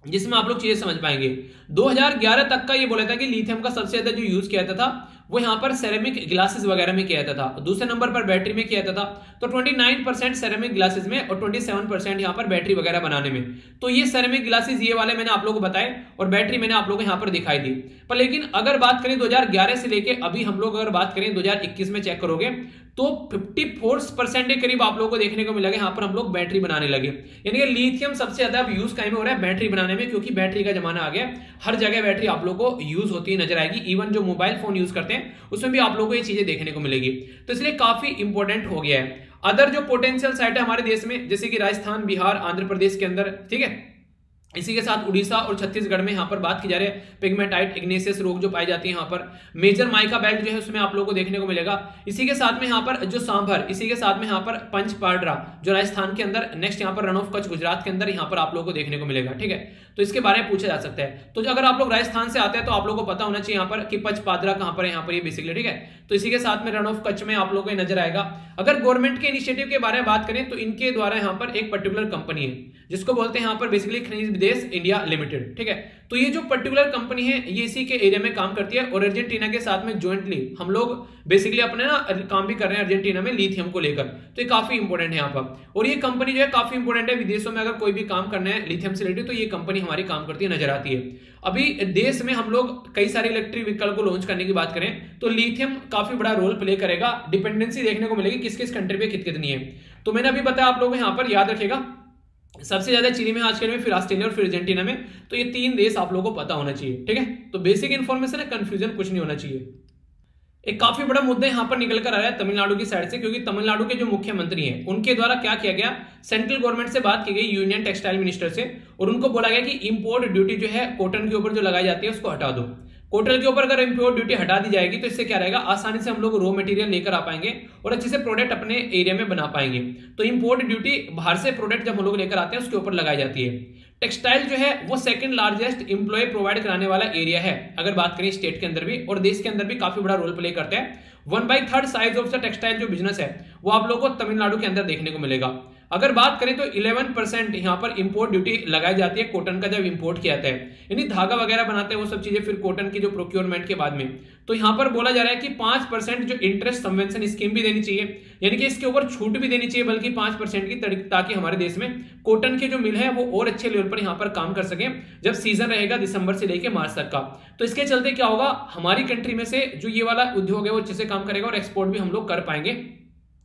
जिसमें आप लोग चीज़ें समझ पाएँगे। 2011 तक का ये बोला था कि लिथियम का सबसे ज़्यादा जो यूज़ किया जाता था, वो यहाँ पर सेरेमिक ग्लासेस वगैरह में किया जाता था। दूसरे नंबर पर बैटरी में किया जाता था। तो 29 परसेंट सेरेमिक ग्लासेस में और 27 परसेंट यहाँ पर बैटरी वगैरह बनाने में। तो ये सेरेमिक ग्लासेस ये वाले मैंने आप लोगों को बताए और बैटरी मैंने आप लोगों को यहाँ पर दिखाई दी। पर लेकिन अगर बात करें 2011 से लेकर अभी हम लोग अगर बात करें दो में चेक करोगे तो 54 परसेंट के करीब आप लोगों को देखने को मिलेगा यहाँ पर हम लोग बैटरी बनाने लगे। यानी कि लिथियम सबसे ज़्यादा अब यूज़ कहीं में हो रहा है बैटरी बनाने में, क्योंकि बैटरी का जमाना आ गया हर जगह बैटरी आप लोगों को यूज़ होती नज़र आएगी। इवन जो मोबाइल फ़ोन यूज़ करते हैं, उसमें भी आप लोगों को ये चीज़ें देखने को मिलेगी। तो इसलिए काफ़ी इंपॉर्टेंट हो गया है। अदर जो पोटेंशियल साइट है हमारे देश में, जैसे कि राजस्थान, बिहार, आंध्र प्रदेश के अंदर, ठीक है? इसी के साथ उड़ीसा और छत्तीसगढ़ में यहाँ पर बात की जा रही है। पिगमेटाइट इग्नेसियस रोग जो पाई जाती है यहाँ पर। मेजर माइका बेल्ट जो है उसमें आप लोगों को देखने को मिलेगा। इसी के साथ में यहाँ पर जो सांभर, इसी के साथ में यहाँ पर पंच पाड्रा जो राजस्थान के अंदर नेक्स्ट यहाँ पर रन ऑफ़ कच्छ गुजरात के अंदर यहाँ पर आप लोगों को देखने को मिलेगा, ठीक है? तो इसके बारे में पूछा जा सकता है। तो अगर आप लोग राजस्थान से आते हैं तो आप लोगों को पता होना चाहिए यहाँ पर कि पच कहाँ पर है यहाँ पर बेसिकली ठीक है? तो इसी के साथ में रन ऑफ़ कच्छ में आप लोगों को नज़र आएगा। अगर गवर्नमेंट के इनिशिएटिव के बारे में बात करें तो इनके द्वारा यहाँ पर एक पर्टिकुलर कंपनी है। जिसको बोलते हैं यहाँ पर बेसिकली खनिज विदेश इंडिया लिमिटेड ठीक है? तो ये जो पर्टिकुलर कंपनी है, ये इसी के एरिया में काम करती है और अर्जेंटीना के साथ में ज्वाइंटली हम लोग बेसिकली अपने ना काम भी कर रहे हैं अर्जेंटीना में लिथियम को लेकर। तो ये काफ़ी इंपॉर्टेंट है यहाँ पर। और ये कंपनी जो है काफ़ी इंपॉर्टेंट है। विदेशों में अगर कोई भी काम करना है लिथियम से रिलेटेड तो ये कंपनी हमारी काम करती है, नज़र आती है। अभी देश में हम लोग कई सारे इलेक्ट्रिक व्हीकल को लॉन्च करने की बात करें तो लिथियम काफ़ी बड़ा रोल प्ले करेगा। डिपेंडेंसी देखने को मिलेगी किस किस कंट्री पे कितनी है। तो मैंने अभी बताया आप लोग यहाँ पर, याद रखेगा सबसे ज़्यादा चिली में आजकल में फिर ऑस्ट्रेलिया और फिर अर्जेंटीना में तो ये तीन देश आप लोगों को पता होना चाहिए, ठीक है? तो बेसिक इन्फॉर्मेशन है कंफ्यूजन कुछ नहीं होना चाहिए। एक काफ़ी बड़ा मुद्दा यहाँ पर निकल कर आ रहा है तमिलनाडु की साइड से, क्योंकि तमिलनाडु के जो मुख्यमंत्री हैं, उनके द्वारा क्या किया गया सेंट्रल गवर्नमेंट से बात की गई यूनियन टेक्सटाइल मिनिस्टर से, और उनको बोला गया कि इंपोर्ट ड्यूटी जो है कॉटन के ऊपर जो लगाई जाती है, उसको हटा दो। होटल के ऊपर अगर इंप्योर ड्यूटी हटा दी जाएगी तो इससे क्या रहेगा? आसानी से हम लोग रॉ मटेरियल लेकर आ पाएँगे और अच्छे से प्रोडक्ट अपने एरिया में बना पाएँगे। तो इंपोर्ट ड्यूटी बाहर से प्रोडक्ट जब हम लोग लेकर आते हैं, उसके ऊपर लगाई जाती है। टेक्सटाइल जो है, वो सेकंड लार्जेस्ट इंप्लॉय प्रोवाइड कराने वाला एरिया है। अगर बात करें स्टेट के अंदर भी और देश के अंदर भी काफ़ी बड़ा रोल प्ले करते हैं। One by third size of the textile जो बिज़नेस है, वो आप लोग को तमिलनाडु के अंदर देखने को मिलेगा। अगर बात करें तो 11 परसेंट यहाँ पर इंपोर्ट ड्यूटी लगाई जाती है कॉटन का जब इंपोर्ट किया जाता है। यानी धागा वगैरह बनाते हैं वो सब चीज़ें, फिर कॉटन की जो प्रोक्योरमेंट के बाद में। तो यहाँ पर बोला जा रहा है कि पाँच परसेंट जो इंटरेस्ट सबवेंशन स्कीम भी देनी चाहिए, यानी कि इसके ऊपर छूट भी देनी चाहिए, बल्कि पाँच परसेंट की ताकि हमारे देश में कॉटन के जो मिल है, वो और अच्छे लेवल पर यहाँ पर काम कर सके, जब सीज़न रहेगा दिसंबर से लेकर मार्च तक का। तो इसके चलते क्या होगा, हमारी कंट्री में से जो ये वाला उद्योग है, वो अच्छे से काम करेगा और एक्सपोर्ट भी हम लोग कर पाएँगे।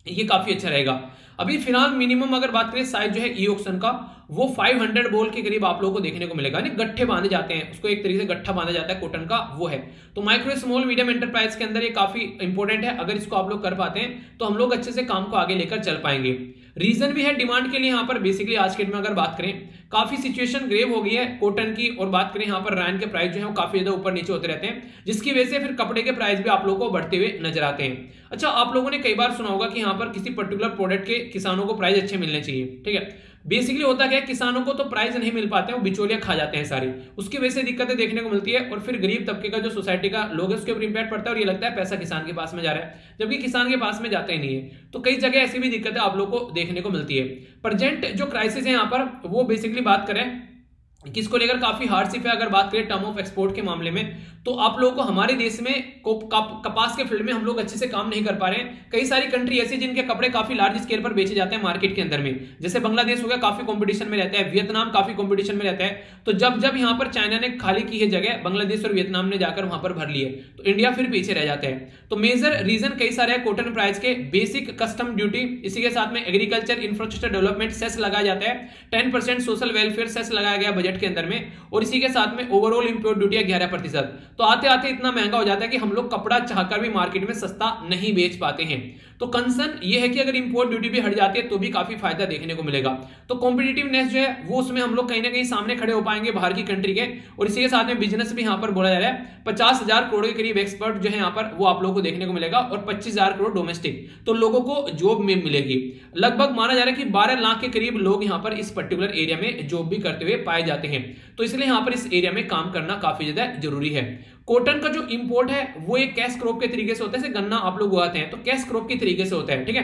ये काफ़ी अच्छा रहेगा। अभी फ़िलहाल मिनिमम अगर बात करें साइज़ जो है ई ऑक्शन का, वो 500 बोल के करीब आप लोगों को देखने को मिलेगा। यानी गट्ठे बांधे जाते हैं, उसको एक तरीके से गट्ठा बांधा जाता है कॉटन का, वो है। तो माइक्रो स्मॉल मीडियम एंटरप्राइज के अंदर ये काफ़ी इंपॉर्टेंट है। अगर इसको आप लोग कर पाते हैं तो हम लोग अच्छे से काम को आगे लेकर चल पाएँगे। रीजन भी है डिमांड के लिए यहाँ पर बेसिकली आज के डेट में अगर बात करें, काफ़ी सिचुएशन ग्रेव हो गई है कॉटन की और बात करें यहाँ पर रैन के प्राइस जो है वो काफ़ी ज़्यादा ऊपर नीचे होते रहते हैं, जिसकी वजह से फिर कपड़े के प्राइस भी आप लोगों को बढ़ते हुए नज़र आते हैं। अच्छा आप लोगों ने कई बार सुना होगा कि यहाँ पर किसी पर्टिकुलर प्रोडक्ट के किसानों को प्राइस अच्छे मिलने चाहिए, ठीक है? बेसिकली होता क्या है, किसानों को तो प्राइस नहीं मिल पाते हैं बिचौलिया खा जाते हैं सारी। उसकी वजह से दिक्कतें देखने को मिलती है और फिर गरीब तबके का जो सोसाइटी का लोग है, उसके ऊपर इंपैक्ट पड़ता है और ये लगता है पैसा किसान के पास में जा रहा है। जबकि किसान के पास में जाता ही नहीं है। तो कई जगह ऐसी भी दिक्कतें आप लोग को देखने को मिलती है। प्रेजेंट जो क्राइसिस है यहाँ पर, वो बेसिकली बात करें, किसको लेकर काफ़ी हार्डशिप है, अगर बात करें टर्म ऑफ़ एक्सपोर्ट के मामले में तो आप लोगों को हमारे देश में कपास के फ़ील्ड में हम लोग अच्छे से काम नहीं कर पा रहे हैं। कई सारी कंट्री ऐसी जिनके कपड़े काफ़ी लार्ज स्केल पर बेचे जाते हैं मार्केट के अंदर में। जैसे बांग्लादेश हो गया, काफ़ी कॉम्पिटिशन में रहता है। वियतनाम काफ़ी कॉम्पिटिशन में रहता है। तो जब जब यहाँ पर चाइना ने खाली की है जगह, बांग्लादेश और वियतनाम ने जाकर वहाँ पर भर लिए तो इंडिया फिर पीछे रह जाता है। तो मेजर रीजन कई सारे कॉटन प्राइस के। बेसिक कस्टम ड्यूटी इसी के साथ में एग्रीकल्चर इंफ्रास्ट्रक्चर डेवलपमेंट सेस लगाया जाता है। Ten percent social welfare cess लगाया गया बजट के अंदर में। और इसी के साथ में ओवरऑल इंपोर्ट ड्यूटी है ग्यारह प्रतिशत। तो आते आते इतना महँगा हो जाता है कि हम लोग कपड़ा चाहकर भी मार्केट में सस्ता नहीं बेच पाते हैं। तो कंसर्न ये है कि अगर इंपोर्ट ड्यूटी भी हट जाती है तो भी काफ़ी फ़ायदा देखने को मिलेगा। तो कॉम्पिटेटिवनेस जो है, वो उसमें हम लोग कहीं ना कहीं सामने खड़े हो पाएँगे बाहर की कंट्री के, और इसी के साथ में बिज़नेस भी यहाँ पर बोला जा रहा है। पचास हज़ार करोड़ के करीब एक्सपर्ट जो है यहाँ पर, वो आप लोगों को देखने को मिलेगा, और पच्चीस करोड़ डोमेस्टिक तो लोगों को जॉब मिलेगी। लगभग माना जा रहा है कि बारह लाख के करीब लोग यहाँ पर इस पर्टिकुलर एरिया में जॉब भी करते हुए पाए जाते हैं। तो इसलिए यहाँ पर इस एरिया में काम करना काफ़ी ज़्यादा ज़रूरी है। कॉटन का जो इंपोर्ट है, वो एक कैश क्रॉप के तरीके से होता है गन्ना आप लोग उगाते हैं। तो कैश क्रॉप के तरीके से होता है, ठीक है?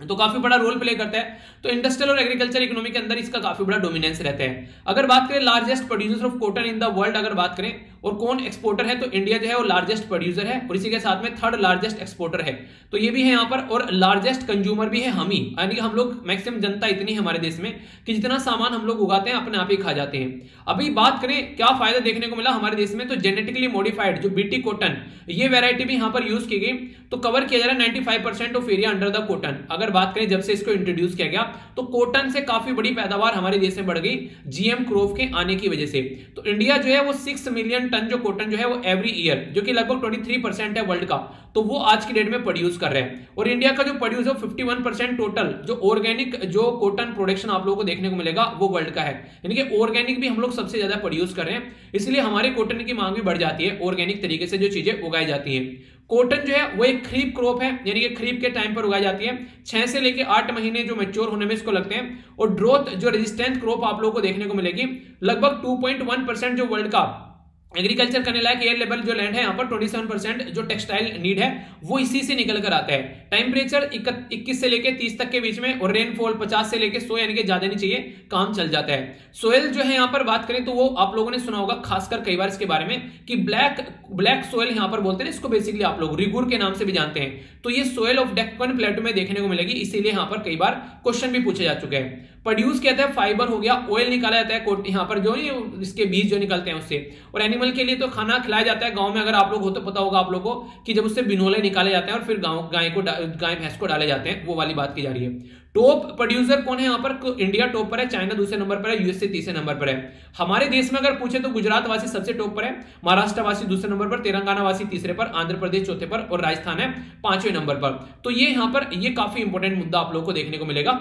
तो काफ़ी बड़ा रोल प्ले करता है। तो इंडस्ट्रियल और एग्रीकल्चर इकोनॉमी के अंदर इसका काफ़ी बड़ा डोमिनेंस रहता है। अगर बात करें largest producer of cotton in the world अगर बात करें और कौन एक्सपोर्टर है? तो इंडिया जो है वो लार्जेस्ट प्रोड्यूसर है और इसी के साथ में थर्ड लार्जेस्ट एक्सपोर्टर है। तो ये भी है यहाँ पर और लार्जेस्ट कंज्यूमर भी है हम ही। यानी कि हम लोग मैक्सिमम जनता इतनी है हमारे देश में कि जितना सामान हम लोग उगाते हैं, अपने आप ही खा जाते हैं। अभी बात करें, क्या फ़ायदा देखने को मिला हमारे देश में? तो जेनेटिकली मॉडिफाइड जो बीटी कॉटन ये वेरायटी भी यहाँ पर यूज़ की गई। तो कवर किया जा रहा है ninety of area under the cotton अगर बात करें जब से इसको इंट्रोड्यूस किया गया तो कॉटन से काफ़ी बड़ी पैदावार हमारे देश में बढ़ गई। जीएम क्रोव के आने की वजह से। तो इंडिया जो है वो सिक्स मिलियन टन जो कॉटन जो है वो एवरी ईयर जो कि लगभग ट्वेंटी थ्री परसेंट है वर्ल्ड का तो वो आज की डेट में प्रोड्यूस कर रहे हैं। और इंडिया का जो प्रोड्यूस है फिफ्टी वन परसेंट टोटल जो ऑर्गेनिक जो कॉटन प्रोडक्शन आप लोगों को देखने को मिलेगा, वो वर्ल्ड का है। यानी कि ऑर्गेनिक भी हम लोग सबसे ज़्यादा प्रोड्यूस कर रहे हैं, इसलिए हमारे कॉटन की मांग भी बढ़ जाती है ऑर्गेनिक तरीके से जो चीज़ें उगाई जाती है। कॉटन जो है वो एक खरीफ क्रॉप है, यानी कि खरीफ के टाइम पर उगाई जाती है। छह से लेके आठ महीने जो मेच्योर होने में इसको लगते हैं, और ग्रोथ जो रेजिस्टेंट क्रॉप आप लोगों को देखने को मिलेगी, लगभग 2.1 परसेंट जो वर्ल्ड का एग्रीकल्चर करने लायक एयर लेवल जो लैंड है, यहाँ पर 27 परसेंट जो टेक्सटाइल नीड है, वो इसी से निकल कर आता है। टेम्परेचर 21 से लेके 30 तक के बीच में और रेनफॉल 50 से लेके 100 यानी कि ज़्यादा नहीं चाहिए, काम चल जाता है। सोयल जो है यहाँ पर बात करें तो वो आप लोगों ने सुना होगा, खासकर कई बार इसके बारे में, कि ब्लैक ब्लैक सोयल यहाँ पर बोलते हैं इसको बेसिकली आप लोग रिगुर के नाम से भी जानते हैं। तो ये सोयल ऑफ़ डेक्कन प्लेटो में देखने को मिलेगी, इसीलिए यहाँ पर कई बार क्वेश्चन भी पूछे जा चुके हैं। प्रोड्यूस कहते हैं फाइबर हो गया ऑयल निकाला जाता है यहाँ पर जो इसके बीज जो निकलते हैं उससे। और एनिमल के लिए तो खाना खिलाया जाता है गाँव में, अगर आप लोग हो तो पता होगा आप लोग को कि जब उससे बिनोले निकाले जाते हैं और फिर गाँव गाय को गाय भैंस को डाले जाते हैं, वो वाली बात की जा रही है। टॉप प्रोड्यूसर कौन है यहाँ पर? इंडिया टॉप पर है चाइना दूसरे नंबर पर है यूएसए तीसरे नंबर पर है। हमारे देश में अगर पूछे तो गुजरात वासी सबसे टॉप पर है महाराष्ट्र वासी दूसरे नंबर पर तेलंगाना वासी तीसरे पर आंध्र प्रदेश चौथे पर और राजस्थान है पाँचवें नंबर पर। तो ये यहाँ पर ये काफ़ी इंपोर्टेंट मुद्दा आप लोग को देखने को मिलेगा।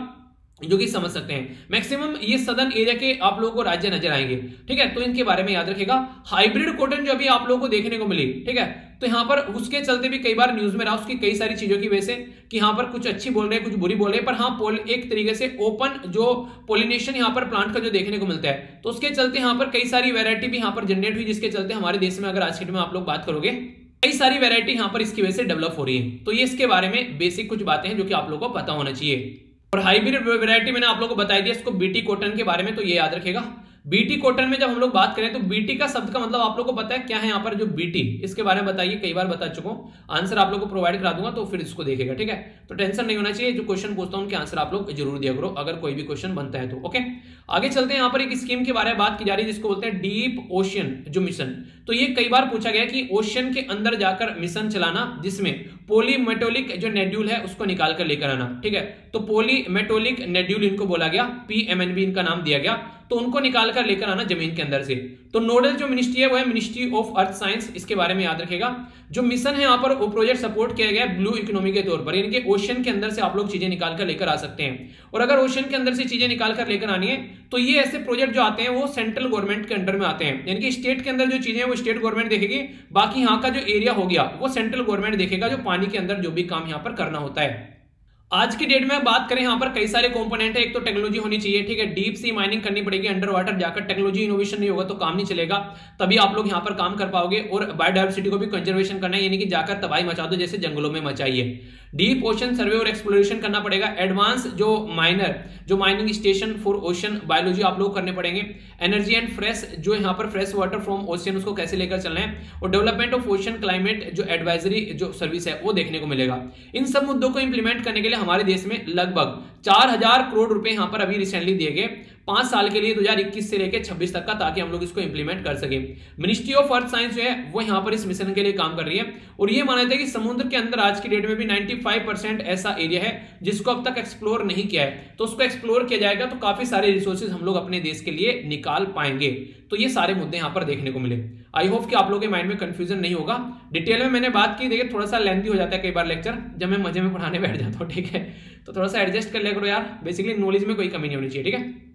जो कि समझ सकते हैं। मैक्सिमम ये सदन एरिया के आप लोगों को राज्य नज़र आएँगे, ठीक है? तो इनके बारे में याद रखेगा हाइब्रिड कॉटन जो अभी आप लोगों को देखने को मिली, ठीक है? तो यहाँ पर उसके चलते भी कई बार न्यूज़ में रहा, उसकी कई सारी चीज़ों की वजह से कि यहाँ पर कुछ अच्छी बोल रहे हैं, कुछ बुरी बोल रहे हैं, पर हाँ एक तरीके से ओपन जो पोलिनेशन यहाँ पर प्लांट का जो देखने को मिलता है। तो उसके चलते यहाँ पर कई सारी वेरायटी भी यहाँ पर जनरेट हुई, जिसके चलते हमारे देश में अगर आज की में आप लोग बात करोगे, कई सारी वेरायटी यहाँ पर इसकी वजह से डेवलप हो रही है। तो ये इसके बारे में बेसिक कुछ बातें हैं जो कि आप लोग को पता होना चाहिए। और हाइब्रिड वैरायटी मैंने आप लोगों को बताई दी इसको बीटी कॉटन के बारे में तो ये याद रखेगा। बीटी कॉटन में जब हम लोग बात करें तो बीटी का शब्द का मतलब आप लोग को पता है क्या है यहाँ पर जो बीटी इसके बारे में बताइए, कई बार बता चुका हूँ। आंसर आप लोग को प्रोवाइड करा दूँगा तो फिर इसको देखेगा, ठीक है? तो टेंशन नहीं होना चाहिए, जो क्वेश्चन पूछता हूँ उनके आंसर आप लोग ज़रूर दिया करो, अगर कोई भी क्वेश्चन बनता है तो ओके आगे चलते हैं, यहाँ पर एक स्कीम के बारे में बात की जा रही है, जिसको बोलते हैं डीप ओशियन जो मिशन तो ये कई बार पूछा गया कि ओशियन के अंदर जाकर मिशन चलाना, जिसमें पोलीमेटोलिक जो नेड्यूल है, उसको निकाल कर लेकर आना, ठीक है? तो पोलीमेटोलिक नेड्यूल इनको बोला गया पीएमएनबी इनका नाम दिया गया। तो उनको निकाल कर लेकर आना ज़मीन के अंदर से। तो नोडल जो मिनिस्ट्री है, वो है मिनिस्ट्री ऑफ़ अर्थ साइंस इसके बारे में याद रखेगा। जो मिशन है यहाँ पर, वो प्रोजेक्ट सपोर्ट किया गया ब्लू इकोनॉमी के तौर पर। यानी कि ओशन के अंदर से आप लोग चीज़ें निकाल कर लेकर आ सकते हैं। और अगर ओशन के अंदर से चीज़ें निकाल कर लेकर आनी है तो ये ऐसे प्रोजेक्ट जो आते हैं, वो सेंट्रल गवर्नमेंट के अंडर में आते हैं। यानी कि स्टेट के अंदर जो चीज़ें हैं, वो स्टेट गवर्नमेंट देखेगी। बाकी यहाँ का जो एरिया हो गया, वो सेंट्रल गवर्नमेंट देखेगा, जो पानी के अंदर जो भी काम यहाँ पर करना होता है। आज की डेट में बात करें, यहाँ पर कई सारे कंपोनेंट है। एक तो टेक्नोलॉजी होनी चाहिए, ठीक है? डीप सी माइनिंग करनी पड़ेगी अंडर वाटर जाकर टेक्नोलॉजी इनोवेशन नहीं होगा तो काम नहीं चलेगा। तभी आप लोग यहाँ पर काम कर पाओगे और बायोडाइवर्सिटी को भी कंजर्वेशन करना है, यानी कि जाकर तबाही मचा दो, जैसे जंगलों में मचाइए। डीप ओशन सर्वे और एक्सप्लोरेशन करना पड़ेगा। एडवांस जो माइनर, जो mining station for ocean biology आप लोग करने पड़ेंगे। एनर्जी एंड फ्रेश, जो यहाँ पर फ्रेश वाटर फ्रॉम ओशियन उसको कैसे लेकर चलना है? और डेवलपमेंट ऑफ़ ओशन क्लाइमेट जो एडवाइजरी जो सर्विस है, वो देखने को मिलेगा। इन सब मुद्दों को इंप्लीमेंट करने के लिए हमारे देश में लगभग चार हज़ार करोड़ रुपए यहाँ पर अभी रिसेंटली दिए गए। पाँच साल के लिए 2021 से लेकर 26 तक का, ताकि हम लोग इसको इंप्लीमेंट कर सके। मिनिस्ट्री ऑफ़ अर्थ साइंस जो है, वो यहाँ पर इस मिशन के लिए काम कर रही है। और ये माना जाता है कि समुद्र के अंदर आज की डेट में भी 95 परसेंट ऐसा एरिया है, जिसको अब तक एक्सप्लोर नहीं किया है। तो उसको एक्सप्लोर किया जाएगा तो काफ़ी सारे रिसोर्सेज हम लोग अपने देश के लिए निकाल पाएँगे। तो ये सारे मुद्दे यहाँ पर देखने को मिले। आई होप कि आप लोगों के माइंड में कंफ्यूजन नहीं होगा। डिटेल में मैंने बात की, देखिए थोड़ा सा लेंथी हो जाता है कई बार लेक्चर जब मैं मज़े में पढ़ाने बैठ जाता हूँ, ठीक है? तो थोड़ा सा एडजस्ट कर लिया करो यार। बेसिकली नॉलेज में कोई कमी नहीं होनी चाहिए, ठीक है?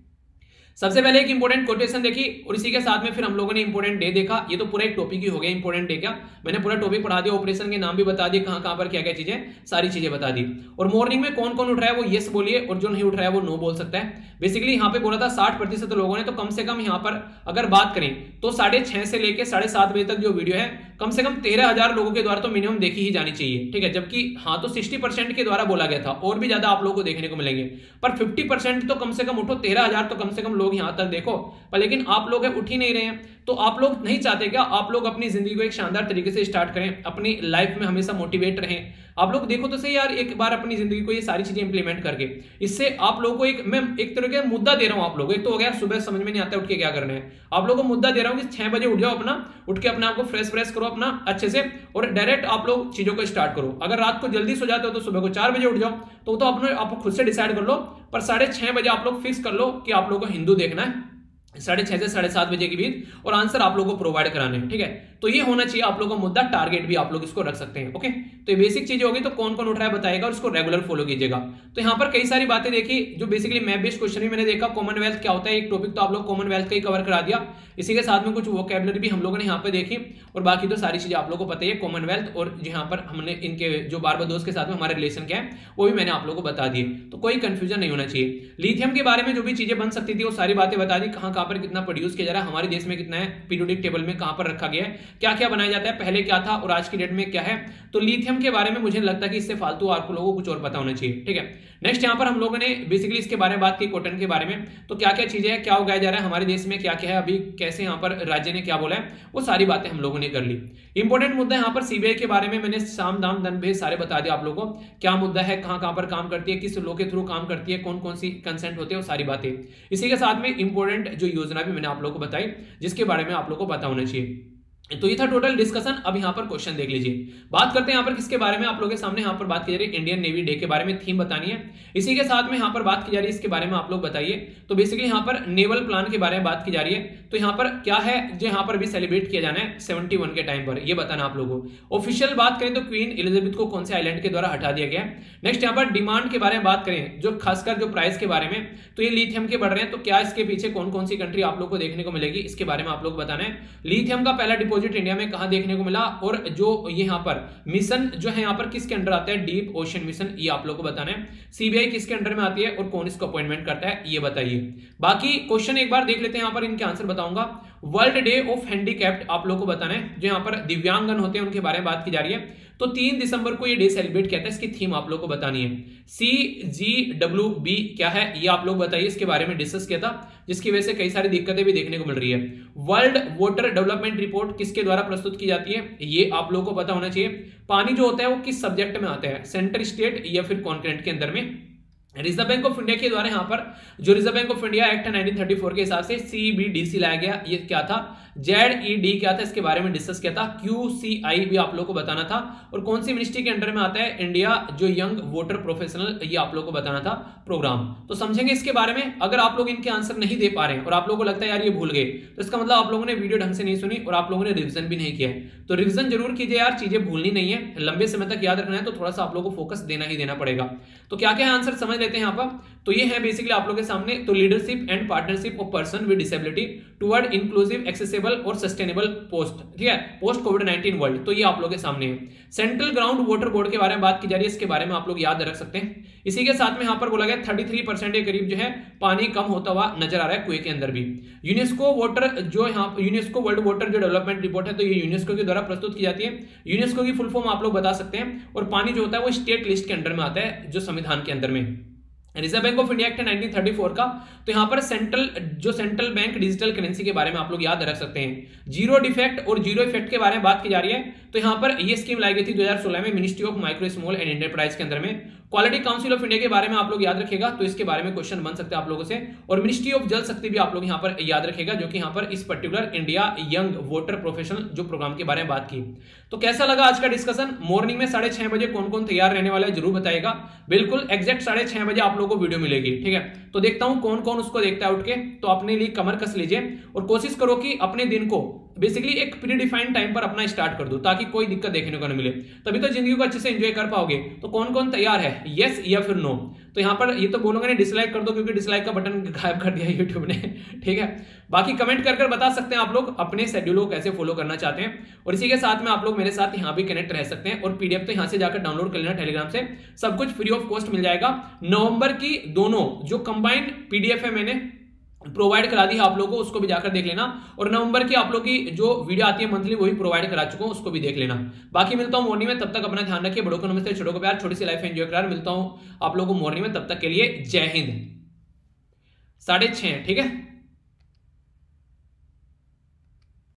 सबसे पहले एक इंपॉर्टेंट कोटेशन देखी और इसी के साथ में फिर हम लोगों ने इंपॉर्टेंट डे देखा। ये तो पूरा एक टॉपिक ही हो गया इंपॉर्टेंट डे क्या? मैंने पूरा टॉपिक पढ़ा दिया ऑपरेशन के नाम भी बता दिए, कहाँ कहाँ पर क्या क्या चीज़ें, सारी चीज़ें बता दी। और मॉर्निंग में कौन कौन उठ रहा है वो यस बोलिए, और जो नहीं उठ रहा है वो नो बोल सकता है। बेसिकली यहाँ पे बोला था साठ प्रतिशत लोगों ने तो कम से कम यहाँ पर अगर बात करें तो साढ़े से लेकर साढ़े बजे तक जो वीडियो है कम से कम तेरह हज़ार लोगों के द्वारा तो मिनिमम देखी ही जानी चाहिए, ठीक है? जबकि हाँ तो सिक्सटी परसेंट के द्वारा बोला गया था, और भी ज़्यादा आप लोगों को देखने को मिलेंगे। पर फिफ्टी परसेंट तो कम से कम उठो, तेरह हज़ार तो कम से कम लोग यहाँ तक देखो। पर लेकिन आप लोग उठ ही नहीं रहे हैं। तो आप लोग नहीं चाहते क्या? आप लोग अपनी ज़िंदगी को एक शानदार तरीके से स्टार्ट करें, अपनी लाइफ में हमेशा मोटिवेट रहें। आप लोग देखो तो सही यार एक बार अपनी ज़िंदगी को ये सारी चीज़ें इंप्लीमेंट करके। इससे आप लोगों को एक मैं एक तरह का मुद्दा दे रहा हूँ आप लोगों एक तो हो गया सुबह समझ में नहीं आता उठ के क्या करना है। आप लोगों को मुद्दा दे रहा हूँ कि छह बजे उठ जाओ अपना उठ के अपने आप को फ्रेश फ्रेश करो अपना अच्छे से और डायरेक्ट आप लोग चीज़ों को स्टार्ट करो। अगर रात को जल्दी सो जाते हो तो सुबह को चार बजे उठ जाओ तो, तो अपने आप खुद से डिसाइड कर लो पर साढ़े छह बजे आप लोग फिक्स कर लो कि आप लोगों को हिंदू देखना है। साढ़े छह से साढ़े सात बजे के बीच और आंसर आप लोगों को प्रोवाइड कराने हैं ठीक है? तो ये होना चाहिए, आप लोगों का मुद्दा टारगेट भी आप लोग इसको रख सकते हैं ओके तो ये बेसिक चीज़ें होगी तो कौन कौन उठ रहा है बताएगा और इसको रेगुलर फॉलो कीजिएगा। तो यहाँ पर कई सारी बातें देखी, जो बेसिकली मैप बेस्ड क्वेश्चन भी मैंने देखा कॉमनवेल्थ क्या होता है, एक टॉपिक तो आप लोग कॉमनवेल्थ का ही कवर करा दिया। इसी के साथ में कुछ वोकेबलरी भी हम लोगों ने यहाँ पे देखी, और बाकी तो सारी चीज़ें आप लोग को पता है कॉमनवेल्थ और यहाँ पर हमने इनके जो बारबादोस के साथ में हमारे रिलेशन क्या है, वो भी मैंने आप लोगों को बता दिए। तो कोई कंफ्यूजन नहीं होना चाहिए। लिथियम के बारे में जो भी चीज़ें बन सकती थी, वो सारी बातें बता दी कहाँ कहाँ पर कितना प्रोड्यूस किया जा रहा है, हमारे देश में कितना है पीरियोडिक टेबल में कहाँ पर रखा गया है क्या क्या बनाया जाता है, पहले क्या था और आज की डेट में क्या है? तो लिथियम के बारे में मुझे लगता है कि इससे फालतू आपको लोगों को कुछ और पता होना चाहिए, ठीक है? नेक्स्ट यहाँ पर हम लोगों ने बेसिकली इसके बारे में बात की कॉटन के बारे में। तो क्या क्या चीज़ें हैं, क्या उगाया जा रहा है, हमारे देश में क्या क्या है, अभी कैसे यहाँ पर राज्य ने क्या बोला है, वो सारी बातें हम लोगों ने कर ली। इंपॉर्टेंट मुद्दा यहाँ पर सीबीआई के बारे में मैंने साम, दाम दन भेज सारे बता दिया आप लोगों को। क्या मुद्दा है, कहाँ कहाँ पर काम करती है, किस लो के थ्रू काम करती है कौन कौन सी कंसेंट होते हैं, वो सारी बातें। इसी के साथ में इंपॉर्टेंट जो योजना भी मैंने आप लोगों को बताई, जिसके बारे में आप लोग को पता होना चाहिए। तो ये था टोटल डिस्कशन अब यहाँ पर क्वेश्चन देख लीजिए। बात करते हैं यहाँ पर किसके बारे में। आप लोगों के सामने यहाँ पर बात की जा रही है इंडियन नेवी डे के बारे में। थीम बतानी है। इसी के साथ में यहाँ पर बात की जा रही है, इसके बारे में आप लोग बताइए। तो बेसिकली यहाँ पर नेवल प्लान के बारे में बात की जा रही है। तो यहाँ पर क्या है जो यहाँ पर भी सेलिब्रेट किया जाना है? सेवेंटी के टाइम पर। यह बताना आप लोगों ऑफिशियल बात करें तो क्वीन एलिजाबेथ को कौन से आइलैंड के द्वारा हटा दिया गया? नेक्स्ट यहाँ पर डिमांड के बारे में बात करें, जो खासकर जो प्राइस के बारे में तो ये लिथियम के बढ़ रहे हैं तो क्या इसके पीछे कौन कौन सी कंट्री आप लोग को देखने को मिलेगी? इसके बारे में आप लोग बताना है। लिथियम का पहला डिपोजिट इंडिया में कहा देखने को मिला? और जो यहाँ पर मिशन जो है यहाँ पर किसके अंडर आता है? डीप ओशन मिशन ये आप लोग को बताना है। सीबीआई किसके अंडर में आती है और कौन इसको अपॉइंटमेंट करता है? ये बताइए। बाकी क्वेश्चन एक बार देख लेते हैं यहाँ पर इनके आंसर बताऊँगा। वर्ल्ड डे ऑफ़ हैंडीकैप्ड आप लोग को बताना है, जो यहाँ पर दिव्यांगन होते हैं, उनके बारे में बात की जा रही है। तो तीन दिसंबर को ये डे सेलिब्रेट किया था, इसकी थीम आप लोग को बतानी है। सी जी डब्ल्यू बी क्या है, ये आप लोग बताइए, इसके बारे में डिस्कस किया था, जिसकी वजह से कई सारी दिक्कतें भी देखने को मिल रही है। वर्ल्ड वाटर डेवलपमेंट रिपोर्ट किसके द्वारा प्रस्तुत की जाती है, ये आप लोग को पता होना चाहिए। पानी जो होता है, वो किस सब्जेक्ट में आता है सेंटर स्टेट या फिर कॉन्टिनेंट के अंदर में? रिज़र्व बैंक ऑफ़ इंडिया के द्वारा यहाँ पर, जो Reserve Bank of India Act 1934 के हिसाब से सीबीडीसी लाया गया, ये क्या था? जेड ई डी क्या था? इसके बारे में डिस्कस किया था। क्यू सी आई भी आप लोग को बताना था। और कौन सी मिनिस्ट्री के अंडर में आता है? इंडिया जो यंग वोटर प्रोफेशनल ये आप लोग को बताना था प्रोग्राम तो समझेंगे इसके बारे में। अगर आप लोग इनके आंसर नहीं दे पा रहे हैं, और आप लोगों को लगता है यार ये भूल गए तो इसका मतलब आप लोगों ने वीडियो ढंग से नहीं सुनी और आप लोगों ने रिविजन भी नहीं किया तो रिविजन ज़रूर कीजिए यार, चीज़ें भूलनी नहीं है। लंबे समय तक याद रखना है तो थोड़ा सा आप लोग को फोकस देना ही देना पड़ेगा। तो क्या क्या आंसर समझ लेते हैं यहाँ पर। तो ये है बेसिकली आप लोग के सामने तो leadership and partnership of person with disability toward inclusive accessible और सस्टेनेबल पोस्ट ठीक है? पोस्ट कोविड नाइनटीन वर्ल्ड तो ये आप लोग के सामने है। सेंट्रल ग्राउंड वाटर बोर्ड के बारे में बात की जा रही है, इसके बारे में आप लोग याद रख सकते हैं। इसी के साथ में यहाँ पर बोला गया थर्टी थ्री परसेंट के करीब जो है, पानी कम होता हुआ नज़र आ रहा है कुएँ के अंदर भी। यूनेस्को वाटर जो यहाँ यूनेस्को वर्ल्ड वाटर जो डेवलपमेंट रिपोर्ट है तो ये यूनेस्को के द्वारा प्रस्तुत की जाती है। यूनेस्को की फुल फॉर्म आप लोग बता सकते हैं। और पानी जो होता है, वो स्टेट लिस्ट के अंडर में आता है, जो संविधान के अंदर में। Reserve Bank of India Act 1934 का? तो यहाँ पर सेंट्रल जो सेंट्रल बैंक डिजिटल करेंसी के बारे में आप लोग याद रख सकते हैं। ज़ीरो डिफेक्ट और ज़ीरो इफ़ेक्ट के बारे में बात की जा रही है। तो यहाँ पर ये स्कीम लाई गई थी 2016 में ministry of micro small and enterprise के अंदर में। क्वालिटी काउंसिल ऑफ़ इंडिया के बारे में आप लोग याद रखेगा तो इसके बारे में क्वेश्चन बन सकते हैं आप लोगों से। और मिनिस्ट्री ऑफ़ जल शक्ति भी आप लोग यहाँ पर याद रखेगा जो कि यहाँ पर इस particular India young voter professional जो प्रोग्राम के बारे में बात की। तो कैसा लगा आज का डिस्कशन मॉर्निंग में साढ़े छह बजे कौन कौन तैयार रहने वाला है, ज़रूर बताएगा बिल्कुल एक्जैक्ट साढ़े छह बजे आप लोगों को वीडियो मिलेगी, ठीक है? तो देखता हूँ कौन कौन उसको देखता है उठ के तो अपने लिए कमर कस लीजिए। और कोशिश करो कि अपने दिन को बेसिकली एक प्री डिफाइंड टाइम पर अपना स्टार्ट कर दो, ताकि कोई दिक्कत देखने को न मिले। तभी तो ज़िंदगी को अच्छे से एंजॉय कर पाओगे। तो कौन कौन तैयार है? यस या फिर नो तो यहाँ पर ये तो बोलोगे ना डिसलाइक कर दो, क्योंकि डिसलाइक का बटन गायब कर दिया यूट्यूब ने। *laughs* ठीक है? बाकी कमेंट कर कर बता सकते हैं आप लोग, अपने शेड्यूल को कैसे फॉलो करना चाहते हैं। और इसी के साथ में आप लोग मेरे साथ यहाँ भी कनेक्ट रह सकते हैं। और पीडीएफ तो यहाँ से जाकर डाउनलोड कर लेना टेलीग्राम से। सब कुछ फ्री ऑफ़ कॉस्ट मिल जाएगा। नवंबर की दोनों, जो कंबाइंड पीडीएफ है मैंने प्रोवाइड करा दी है, आप लोगों को, उसको भी जाकर देख लेना। और नवंबर की आप लोग की जो वीडियो आती है मंथली वो भी प्रोवाइड करा चुका हूँ, उसको भी देख लेना। बाकी मिलता हूँ मॉर्निंग में, तब तक अपना ध्यान रखिए। बड़ों को नमस्ते, छोटों को प्यार, छोटी सी लाइफ एंजॉय करा मिलता हूँ आप लोगों को मॉर्निंग में, तब तक के लिए जय हिंद। साढ़े ठीक है?